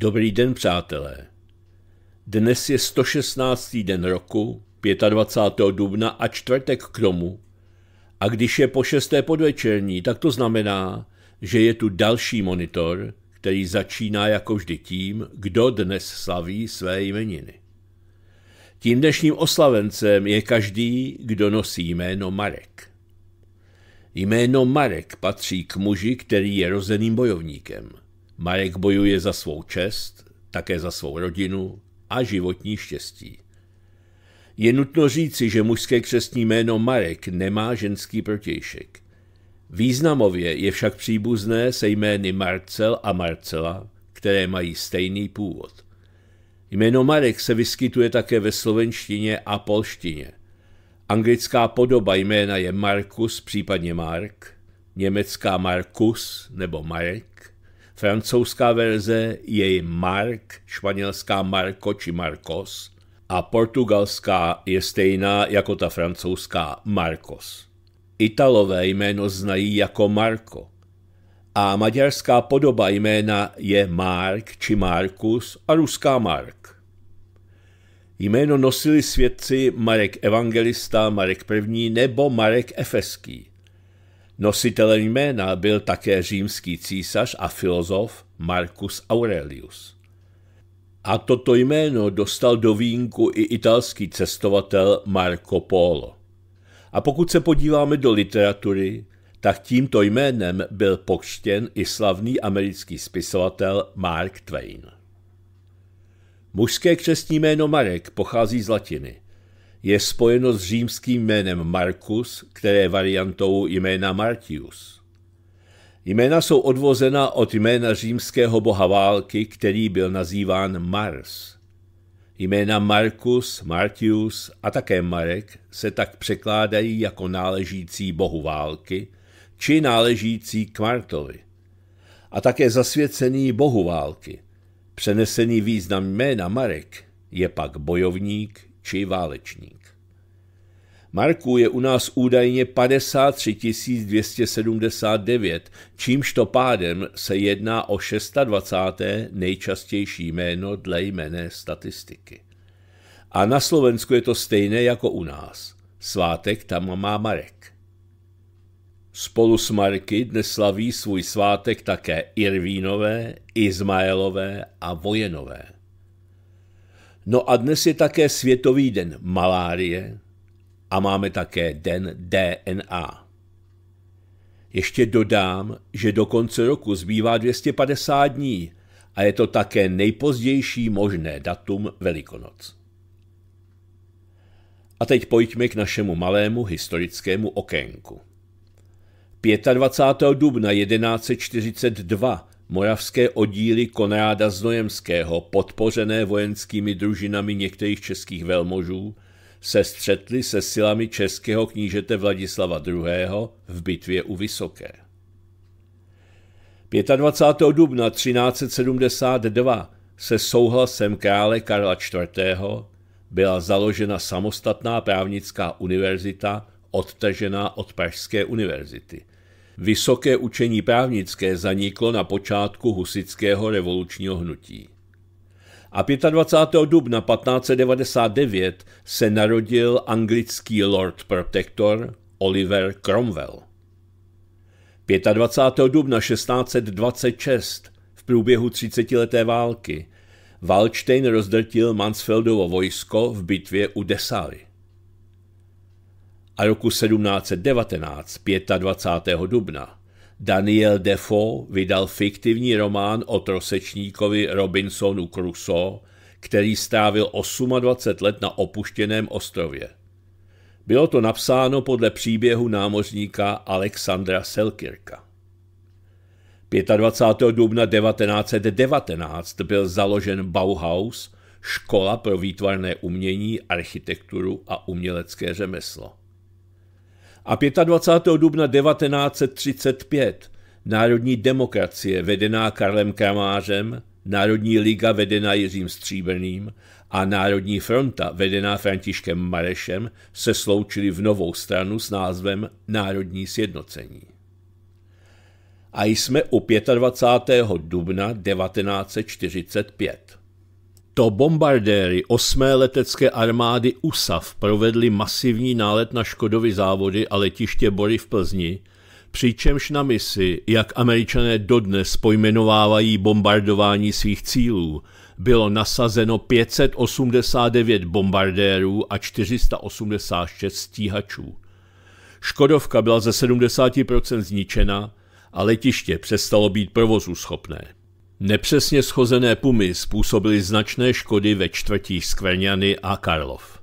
Dobrý den, přátelé. Dnes je 116. den roku, 25. dubna a čtvrtek k tomu. A když je po šesté podvečerní, tak to znamená, že je tu další monitor, který začíná jako vždy tím, kdo dnes slaví své jmeniny. Tím dnešním oslavencem je každý, kdo nosí jméno Marek. Jméno Marek patří k muži, který je rozeným bojovníkem – Marek bojuje za svou čest, také za svou rodinu a životní štěstí. Je nutno říci, že mužské křestní jméno Marek nemá ženský protějšek. Významově je však příbuzné se jmény Marcel a Marcela, které mají stejný původ. Jméno Marek se vyskytuje také ve slovenštině a polštině. Anglická podoba jména je Markus, případně Mark, německá Markus nebo Marek, Francouzská verze je Mark, španělská Marco či Marcos a portugalská je stejná jako ta francouzská Marcos. Italové jméno znají jako Marco a maďarská podoba jména je Mark či Markus a ruská Mark. Jméno nosili svědci Marek Evangelista, Marek I. nebo Marek Efeský. Nositelem jména byl také římský císař a filozof Marcus Aurelius. A toto jméno dostal do výjimku i italský cestovatel Marco Polo. A pokud se podíváme do literatury, tak tímto jménem byl pokřtěn i slavný americký spisovatel Mark Twain. Mužské křestní jméno Marek pochází z latiny – je spojeno s římským jménem Marcus, které je variantou jména Martius. Jména jsou odvozena od jména římského boha války, který byl nazýván Mars. Jména Marcus, Martius a také Marek se tak překládají jako náležící bohu války či náležící k Martovi. A také zasvěcený bohu války. Přenesený význam jména Marek je pak bojovník, či válečník. Marků je u nás údajně 53 279, čímž to pádem se jedná o 26. nejčastější jméno dle jmené statistiky. A na Slovensku je to stejné jako u nás. Svátek tam má Marek. Spolu s Marky dnes slaví svůj svátek také Irvínové, Izmaelové a Vojenové. No a dnes je také Světový den malárie a máme také den DNA. Ještě dodám, že do konce roku zbývá 250 dní a je to také nejpozdější možné datum Velikonoc. A teď pojďme k našemu malému historickému okénku. 25. dubna 1142 moravské oddíly Konráda Znojemského, podpořené vojenskými družinami některých českých velmožů, se střetly se silami českého knížete Vladislava II. v bitvě u Vysoké. 25. dubna 1372 se souhlasem krále Karla IV. byla založena samostatná právnická univerzita odtažená od Pražské univerzity – Vysoké učení právnické zaniklo na počátku husického revolučního hnutí. A 25. dubna 1599 se narodil anglický Lord Protector Oliver Cromwell. 25. dubna 1626 v průběhu 30-leté války Waldstein rozdrtil Mansfeldovo vojsko v bitvě u Desary a roku 1719, 25. dubna, Daniel Defoe vydal fiktivní román o trosečníkovi Robinsonu Crusoe, který strávil 28 let na opuštěném ostrově. Bylo to napsáno podle příběhu námořníka Alexandra Selkirka. 25. dubna 1919 byl založen Bauhaus, škola pro výtvarné umění, architekturu a umělecké řemeslo a 25. dubna 1935 Národní demokracie vedená Karlem Kramářem, Národní liga vedená Jiřím Stříbrným a Národní fronta vedená Františkem Marešem se sloučili v novou stranu s názvem Národní sjednocení. a jsme u 25. dubna 1945. To bombardéry 8. letecké armády USAF provedli masivní nálet na Škodovy závody a letiště Bory v Plzni, přičemž na misi, jak američané dodnes pojmenovávají bombardování svých cílů, bylo nasazeno 589 bombardérů a 486 stíhačů. Škodovka byla ze 70% zničena a letiště přestalo být provozu schopné. Nepřesně schozené pumy způsobily značné škody ve čtvrtích Skvrňany a Karlov.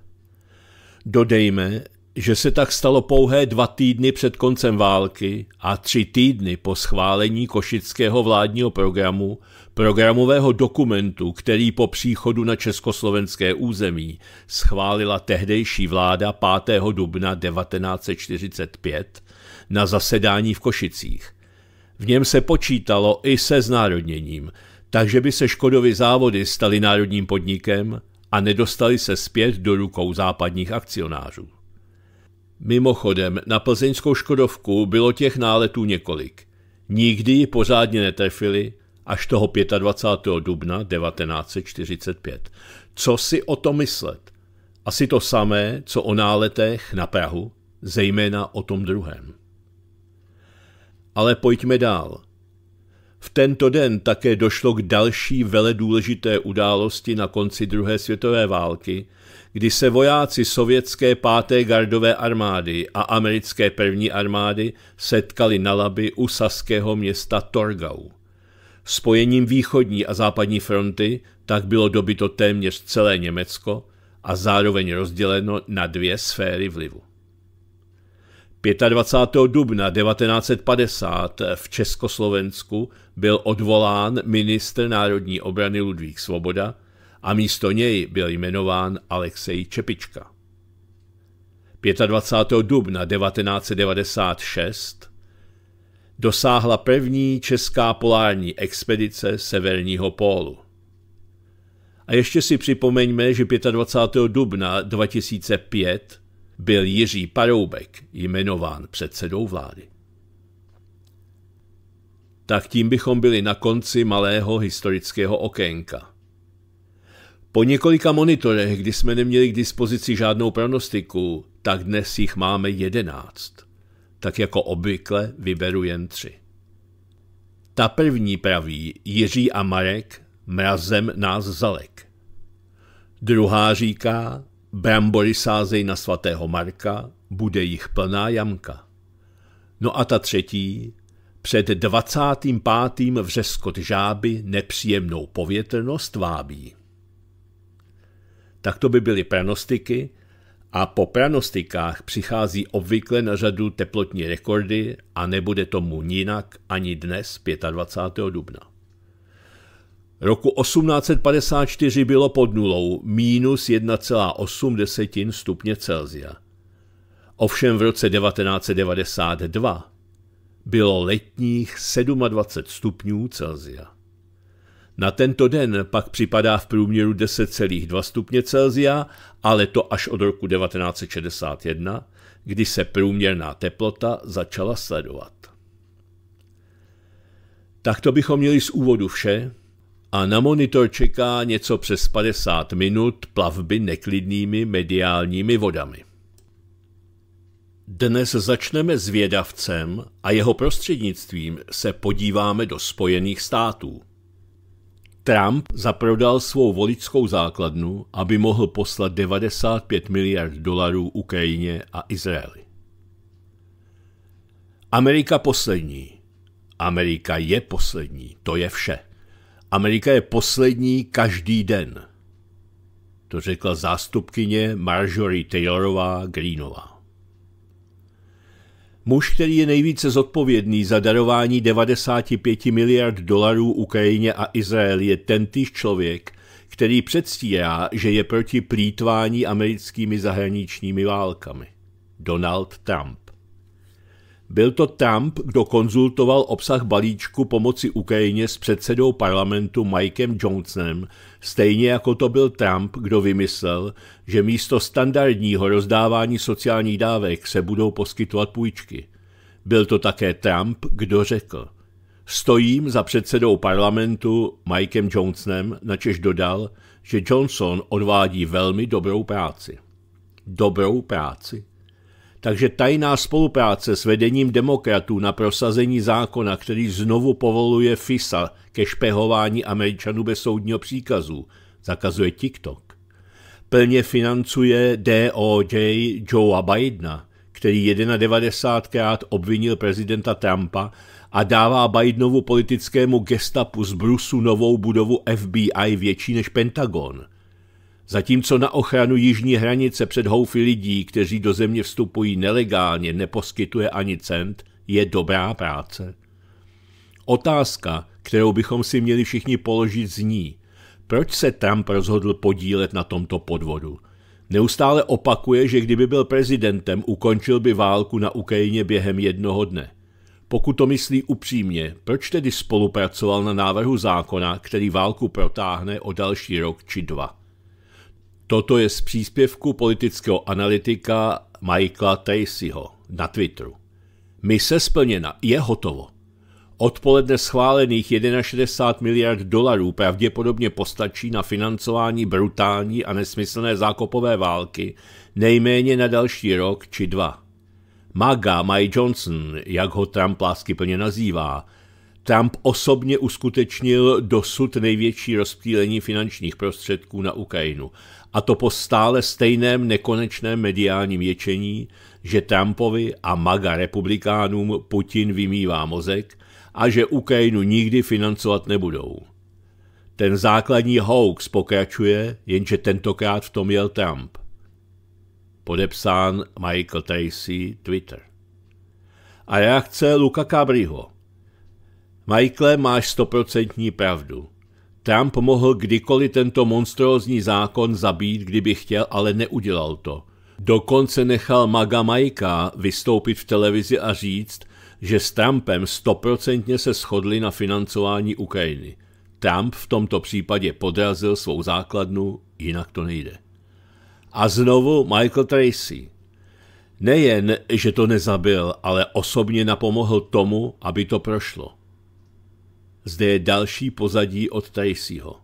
Dodejme, že se tak stalo pouhé dva týdny před koncem války a tři týdny po schválení košického vládního programu, programového dokumentu, který po příchodu na československé území schválila tehdejší vláda 5. dubna 1945 na zasedání v Košicích. V něm se počítalo i se znárodněním, takže by se Škodovy závody staly národním podnikem a nedostali se zpět do rukou západních akcionářů. Mimochodem, na plzeňskou Škodovku bylo těch náletů několik. Nikdy ji pořádně netrefili, až toho 25. dubna 1945. Co si o to myslet? Asi to samé, co o náletech na Prahu, zejména o tom druhém. Ale pojďme dál. V tento den také došlo k další veledůležité události na konci druhé světové války, kdy se vojáci sovětské páté gardové armády a americké první armády setkali na laby u saského města Torgau. Spojením východní a západní fronty tak bylo dobyto téměř celé Německo a zároveň rozděleno na dvě sféry vlivu. 25. dubna 1950 v Československu byl odvolán ministr národní obrany Ludvík Svoboda a místo něj byl jmenován Alexej Čepička. 25. dubna 1996 dosáhla první česká polární expedice severního pólu. A ještě si připomeňme, že 25. dubna 2005 byl Jiří Paroubek jmenován předsedou vlády. Tak tím bychom byli na konci malého historického okénka. Po několika monitorech, kdy jsme neměli k dispozici žádnou pronostiku, tak dnes jich máme jedenáct. Tak jako obvykle vyberu jen tři. Ta první praví Jiří a Marek, mrazem nás zalek. Druhá říká, brambory sázej na svatého Marka, bude jich plná jamka. No a ta třetí, před 25. vřeskot žáby nepříjemnou povětrnost vábí. Tak to by byly pranostiky a po pranostikách přichází obvykle na řadu teplotní rekordy a nebude tomu jinak ani dnes 25. dubna. Roku 1854 bylo pod nulou minus 1,8 stupně Celsia. Ovšem v roce 1992 bylo letních 27 stupňů Celsia. Na tento den pak připadá v průměru 10,2 stupně Celsia, ale to až od roku 1961, kdy se průměrná teplota začala sledovat. Tak to bychom měli z úvodu vše a na monitor čeká něco přes 50 minut plavby neklidnými mediálními vodami. Dnes začneme s vědavcem a jeho prostřednictvím se podíváme do Spojených států. Trump zaprodal svou voličskou základnu, aby mohl poslat 95 miliard dolarů Ukrajině a Izraeli. Amerika poslední. Amerika je poslední, to je vše. Amerika je poslední každý den. To řekla zástupkyně Marjorie Taylorová Greenová. Muž, který je nejvíce zodpovědný za darování 95 miliard dolarů Ukrajině a Izraeli, je tentýž člověk, který předstírá, že je proti plítvání americkými zahraničními válkami. Donald Trump. Byl to Trump, kdo konzultoval obsah balíčku pomoci Ukrajině s předsedou parlamentu Mikem Johnsonem, stejně jako to byl Trump, kdo vymyslel, že místo standardního rozdávání sociálních dávek se budou poskytovat půjčky. Byl to také Trump, kdo řekl, Stojím za předsedou parlamentu Mikem Johnsonem, načež dodal, že Johnson odvádí velmi dobrou práci. Dobrou práci? Takže tajná spolupráce s vedením demokratů na prosazení zákona, který znovu povoluje FISA ke špehování Američanů bez soudního příkazu, zakazuje TikTok. Plně financuje DOJ Joea Bidena, který 91krát obvinil prezidenta Trumpa a dává Bidenovu politickému gestapu z Brusu novou budovu FBI větší než Pentagon. Zatímco na ochranu jižní hranice před houfy lidí, kteří do země vstupují nelegálně, neposkytuje ani cent, je dobrá práce. Otázka, kterou bychom si měli všichni položit, zní, proč se Trump rozhodl podílet na tomto podvodu? Neustále opakuje, že kdyby byl prezidentem, ukončil by válku na Ukrajině během jednoho dne. Pokud to myslí upřímně, proč tedy spolupracoval na návrhu zákona, který válku protáhne o další rok či dva? Toto je z příspěvku politického analytika Michaela Tracyho na Twitteru. Mise splněna, je hotovo. Odpoledne schválených 61 miliard dolarů pravděpodobně postačí na financování brutální a nesmyslné zákopové války nejméně na další rok či dva. Maga Mike Johnson, jak ho Trump láskyplně nazývá, Trump osobně uskutečnil dosud největší rozptýlení finančních prostředků na Ukrajinu. A to po stále stejném nekonečném mediálním ječení, že Trumpovi a maga republikánům Putin vymývá mozek a že Ukrajinu nikdy financovat nebudou. Ten základní hoax pokračuje, jenže tentokrát v tom jel Trump. Podepsán Michael Tracy, Twitter. A reakce Luka Cabriho. Michael, máš stoprocentní pravdu. Trump mohl kdykoliv tento monstrózní zákon zabít, kdyby chtěl, ale neudělal to. Dokonce nechal Maga Majka vystoupit v televizi a říct, že s Trumpem stoprocentně se shodli na financování Ukrajiny. Trump v tomto případě podrazil svou základnu, jinak to nejde. A znovu Michael Tracy. Nejen, že to nezabil, ale osobně napomohl tomu, aby to prošlo. Zde je další pozadí od Tracyho.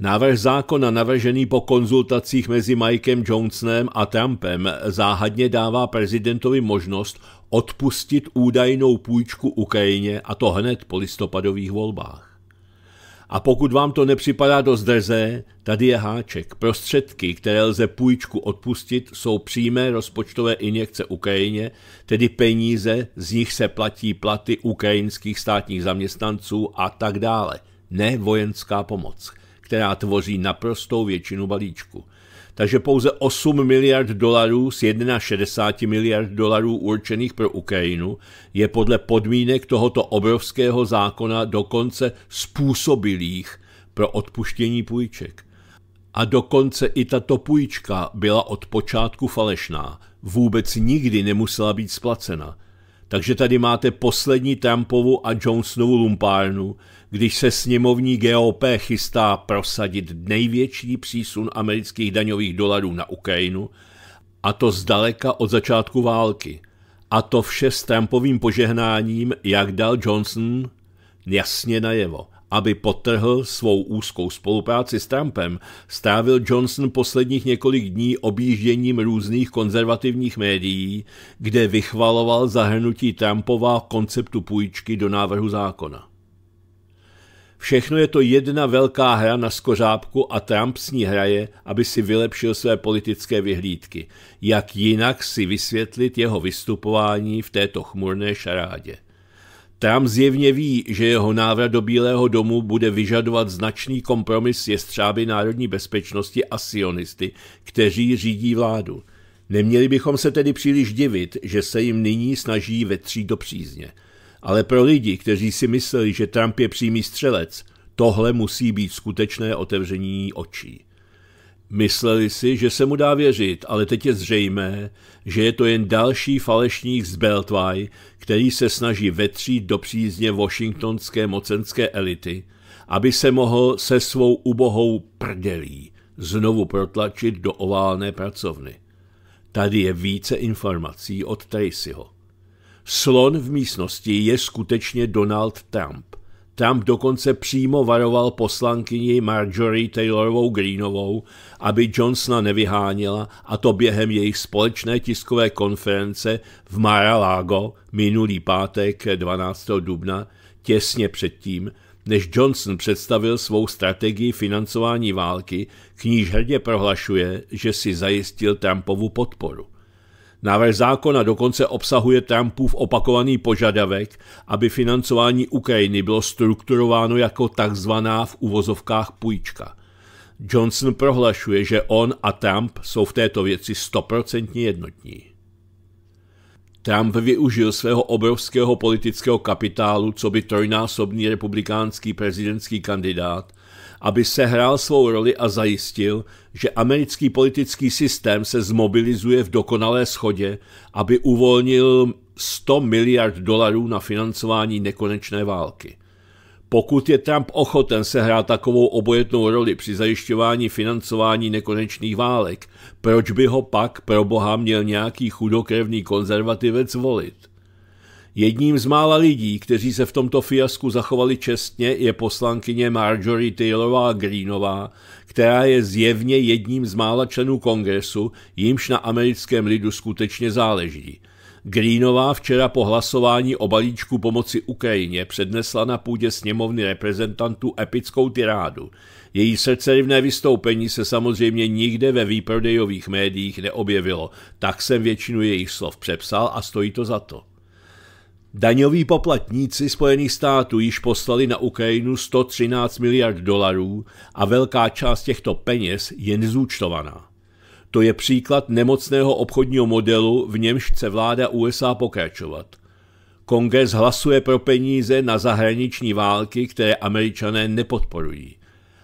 Návrh zákona navržený po konzultacích mezi Mikem Johnsonem a Trumpem záhadně dává prezidentovi možnost odpustit údajnou půjčku Ukrajině a to hned po listopadových volbách. A pokud vám to nepřipadá dost drzé, tady je háček. Prostředky, které lze půjčku odpustit, jsou přímé rozpočtové injekce Ukrajině, tedy peníze, z nich se platí platy ukrajinských státních zaměstnanců a tak dále. Ne vojenská pomoc, která tvoří naprostou většinu balíčku takže pouze 8 miliard dolarů z 61 miliard dolarů určených pro Ukrajinu je podle podmínek tohoto obrovského zákona dokonce způsobilých pro odpuštění půjček. A dokonce i tato půjčka byla od počátku falešná, vůbec nikdy nemusela být splacena – takže tady máte poslední Trumpovu a Johnsonovu lumpárnu, když se sněmovní GOP chystá prosadit největší přísun amerických daňových dolarů na Ukrajinu, a to zdaleka od začátku války. A to vše s Trumpovým požehnáním, jak dal Johnson jasně najevo – aby potrhl svou úzkou spolupráci s Trumpem, strávil Johnson posledních několik dní objížděním různých konzervativních médií, kde vychvaloval zahrnutí Trumpova konceptu půjčky do návrhu zákona. Všechno je to jedna velká hra na skořápku a Trump s ní hraje, aby si vylepšil své politické vyhlídky. Jak jinak si vysvětlit jeho vystupování v této chmurné šarádě? Trump zjevně ví, že jeho návrat do Bílého domu bude vyžadovat značný kompromis jestřáby národní bezpečnosti a sionisty, kteří řídí vládu. Neměli bychom se tedy příliš divit, že se jim nyní snaží vetřít do přízně. Ale pro lidi, kteří si mysleli, že Trump je přímý střelec, tohle musí být skutečné otevření očí. Mysleli si, že se mu dá věřit, ale teď je zřejmé, že je to jen další falešník z Beltway, který se snaží vetřít do přízně washingtonské mocenské elity, aby se mohl se svou ubohou prdelí znovu protlačit do oválné pracovny. Tady je více informací od Tracyho. Slon v místnosti je skutečně Donald Trump. Trump dokonce přímo varoval poslankyni Marjorie Taylorovou Greenovou, aby Johnsona nevyháněla, a to během jejich společné tiskové konference v Mar-a-Lago minulý pátek 12. dubna, těsně předtím, než Johnson představil svou strategii financování války, k níž hrdě prohlašuje, že si zajistil Trumpovu podporu. Návrh zákona dokonce obsahuje Trumpův opakovaný požadavek, aby financování Ukrajiny bylo strukturováno jako takzvaná v uvozovkách půjčka. Johnson prohlašuje, že on a Trump jsou v této věci stoprocentně jednotní. Trump využil svého obrovského politického kapitálu, co by trojnásobný republikánský prezidentský kandidát, aby sehrál svou roli a zajistil, že americký politický systém se zmobilizuje v dokonalé schodě, aby uvolnil 100 miliard dolarů na financování nekonečné války. Pokud je Trump ochoten sehrát takovou obojetnou roli při zajišťování financování nekonečných válek, proč by ho pak pro boha měl nějaký chudokrevný konzervativec volit? Jedním z mála lidí, kteří se v tomto fiasku zachovali čestně, je poslankyně Marjorie Taylorová Greenová, která je zjevně jedním z mála členů kongresu, jimž na americkém lidu skutečně záleží. Greenová včera po hlasování o balíčku pomoci Ukrajině přednesla na půdě sněmovny reprezentantů epickou tirádu. Její srdcerivné vystoupení se samozřejmě nikde ve výprodejových médiích neobjevilo, tak jsem většinu jejich slov přepsal a stojí to za to. Daňoví poplatníci Spojených států již poslali na Ukrajinu 113 miliard dolarů a velká část těchto peněz je nezúčtovaná. To je příklad nemocného obchodního modelu, v němž chce vláda USA pokračovat. Kongres hlasuje pro peníze na zahraniční války, které američané nepodporují.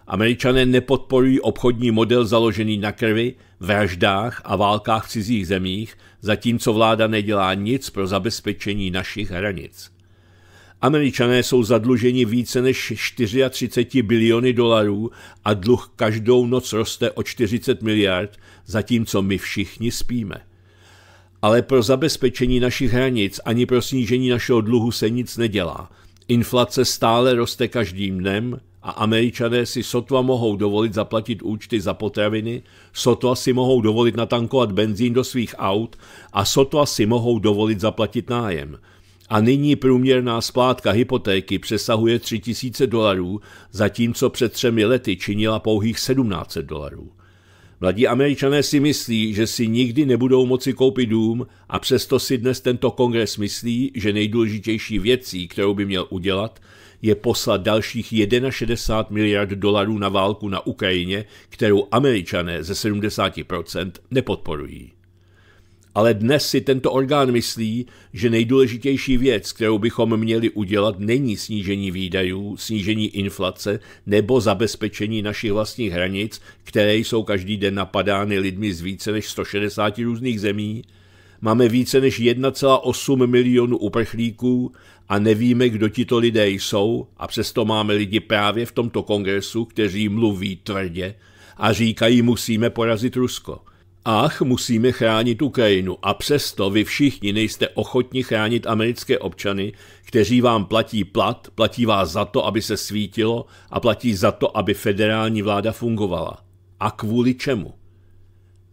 Američané nepodporují obchodní model založený na krvi, vraždách a válkách v cizích zemích, zatímco vláda nedělá nic pro zabezpečení našich hranic. Američané jsou zadluženi více než 34 biliony dolarů a dluh každou noc roste o 40 miliard, zatímco my všichni spíme. Ale pro zabezpečení našich hranic ani pro snížení našeho dluhu se nic nedělá. Inflace stále roste každým dnem, a američané si sotva mohou dovolit zaplatit účty za potraviny, sotva si mohou dovolit natankovat benzín do svých aut a sotva si mohou dovolit zaplatit nájem. A nyní průměrná splátka hypotéky přesahuje 3000 dolarů, zatímco před třemi lety činila pouhých 1700 dolarů. Mladí američané si myslí, že si nikdy nebudou moci koupit dům a přesto si dnes tento kongres myslí, že nejdůležitější věcí, kterou by měl udělat, je poslat dalších 61 miliard dolarů na válku na Ukrajině, kterou američané ze 70% nepodporují. Ale dnes si tento orgán myslí, že nejdůležitější věc, kterou bychom měli udělat, není snížení výdajů, snížení inflace nebo zabezpečení našich vlastních hranic, které jsou každý den napadány lidmi z více než 160 různých zemí. Máme více než 1,8 milionu uprchlíků a nevíme, kdo tito lidé jsou a přesto máme lidi právě v tomto kongresu, kteří mluví tvrdě a říkají, musíme porazit Rusko. Ach, musíme chránit Ukrajinu a přesto vy všichni nejste ochotni chránit americké občany, kteří vám platí plat, platí vás za to, aby se svítilo a platí za to, aby federální vláda fungovala. A kvůli čemu?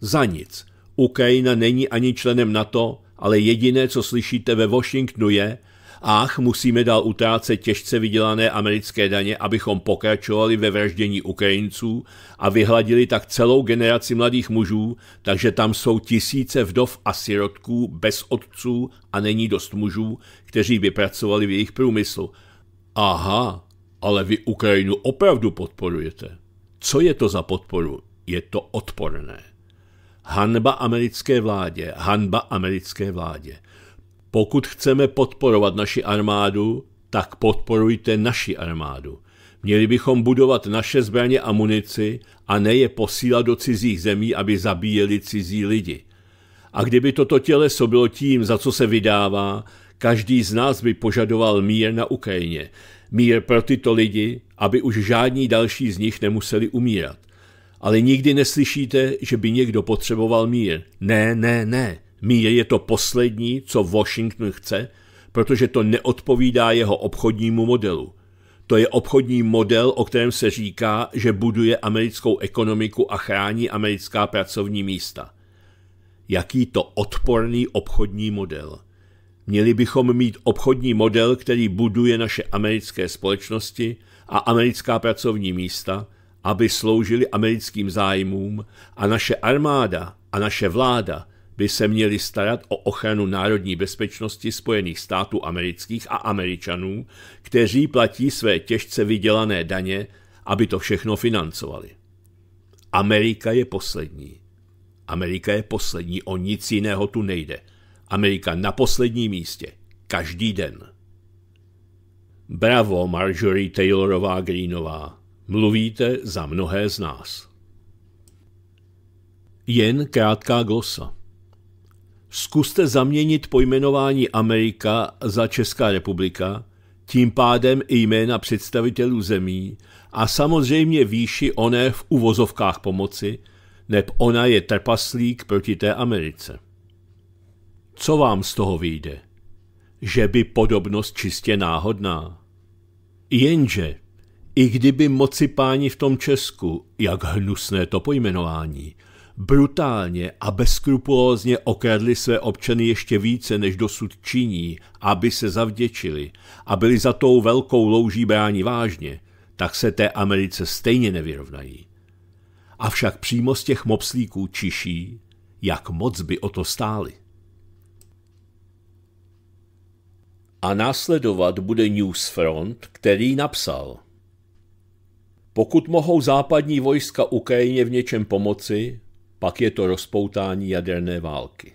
Za nic. Ukrajina není ani členem NATO, ale jediné, co slyšíte ve Washingtonu je, ach, musíme dál utrácet těžce vydělané americké daně, abychom pokračovali ve vraždění Ukrajinců a vyhladili tak celou generaci mladých mužů, takže tam jsou tisíce vdov a sirotků bez otců a není dost mužů, kteří by pracovali v jejich průmyslu. Aha, ale vy Ukrajinu opravdu podporujete. Co je to za podporu? Je to odporné. Hanba americké vládě, hanba americké vládě. Pokud chceme podporovat naši armádu, tak podporujte naši armádu. Měli bychom budovat naše zbraně a munici a ne je posílat do cizích zemí, aby zabíjeli cizí lidi. A kdyby toto těleso bylo tím, za co se vydává, každý z nás by požadoval mír na Ukrajině. Mír pro tyto lidi, aby už žádní další z nich nemuseli umírat. Ale nikdy neslyšíte, že by někdo potřeboval mír. Ne, ne, ne. Mír je to poslední, co Washington chce protože to neodpovídá jeho obchodnímu modelu. To je obchodní model, o kterém se říká, že buduje americkou ekonomiku a chrání americká pracovní místa. Jaký to odporný obchodní model? Měli bychom mít obchodní model, který buduje naše americké společnosti a americká pracovní místa, aby sloužili americkým zájmům a naše armáda a naše vláda by se měli starat o ochranu národní bezpečnosti Spojených států amerických a Američanů, kteří platí své těžce vydělané daně, aby to všechno financovali. Amerika je poslední. Amerika je poslední, o nic jiného tu nejde. Amerika na posledním místě. Každý den. Bravo, Marjorie Taylorová Greenová. Mluvíte za mnohé z nás. Jen krátká glosa. Zkuste zaměnit pojmenování Amerika za Česká republika, tím pádem i jména představitelů zemí a samozřejmě výši oné v uvozovkách pomoci, neb ona je trpaslík proti té Americe. Co vám z toho vyjde? Že by podobnost čistě náhodná? Jenže, i kdyby moci páni v tom Česku, jak hnusné to pojmenování, brutálně a bezskrupulózně okradli své občany ještě více, než dosud činí, aby se zavděčili a byli za tou velkou louží bráni vážně, tak se té Americe stejně nevyrovnají. Avšak přímo z těch mopslíků čiší, jak moc by o to stáli. A následovat bude Newsfront, který napsal Pokud mohou západní vojska Ukrajině v něčem pomoci, pak je to rozpoutání jaderné války.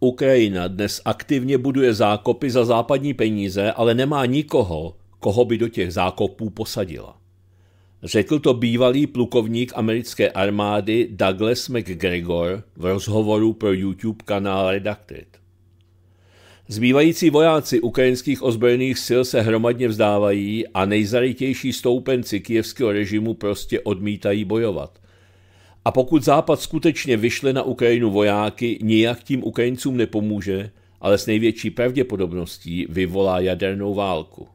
Ukrajina dnes aktivně buduje zákopy za západní peníze, ale nemá nikoho, koho by do těch zákopů posadila. Řekl to bývalý plukovník americké armády Douglas McGregor v rozhovoru pro YouTube kanál Redacted. Zbývající vojáci ukrajinských ozbrojených sil se hromadně vzdávají a nejzarytější stoupenci kijevského režimu prostě odmítají bojovat. A pokud Západ skutečně vyšle na Ukrajinu vojáky, nijak tím Ukrajincům nepomůže, ale s největší pravděpodobností vyvolá jadernou válku.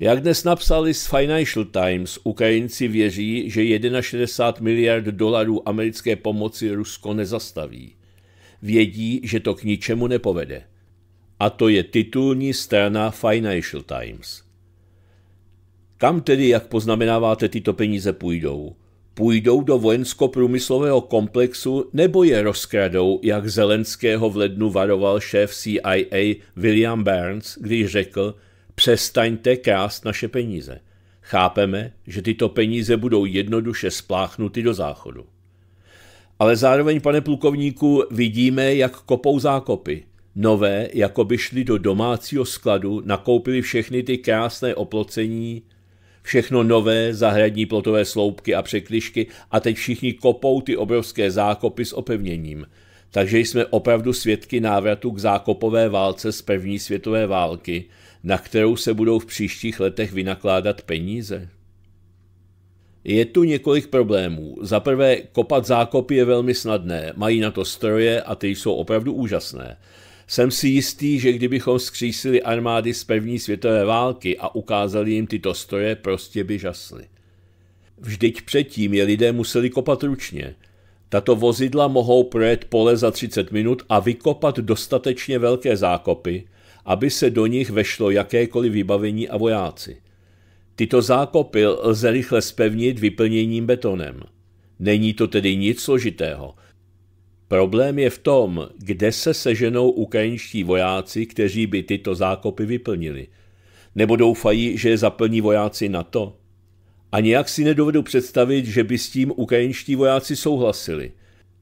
Jak dnes napsali z Financial Times, Ukrajinci věří, že 61 miliard dolarů americké pomoci Rusko nezastaví. Vědí, že to k ničemu nepovede. A to je titulní strana Financial Times. Kam tedy, jak poznamenáváte, tyto peníze půjdou? půjdou do vojensko-průmyslového komplexu nebo je rozkradou, jak Zelenského v lednu varoval šéf CIA William Burns, když řekl, přestaňte krást naše peníze. Chápeme, že tyto peníze budou jednoduše spláchnuty do záchodu. Ale zároveň, pane plukovníku, vidíme, jak kopou zákopy. Nové, jako by šli do domácího skladu, nakoupili všechny ty krásné oplocení, všechno nové, zahradní plotové sloupky a překlišky a teď všichni kopou ty obrovské zákopy s opevněním. Takže jsme opravdu svědky návratu k zákopové válce z první světové války, na kterou se budou v příštích letech vynakládat peníze. Je tu několik problémů. Za prvé, kopat zákopy je velmi snadné, mají na to stroje a ty jsou opravdu úžasné. Jsem si jistý, že kdybychom skřísili armády z první světové války a ukázali jim tyto stroje, prostě by žasli. Vždyť předtím je lidé museli kopat ručně. Tato vozidla mohou projet pole za 30 minut a vykopat dostatečně velké zákopy, aby se do nich vešlo jakékoliv vybavení a vojáci. Tyto zákopy lze rychle spevnit vyplněním betonem. Není to tedy nic složitého – Problém je v tom, kde se seženou ukrajinští vojáci, kteří by tyto zákopy vyplnili. Nebo doufají, že je zaplní vojáci NATO? A nějak si nedovedu představit, že by s tím ukrajinští vojáci souhlasili.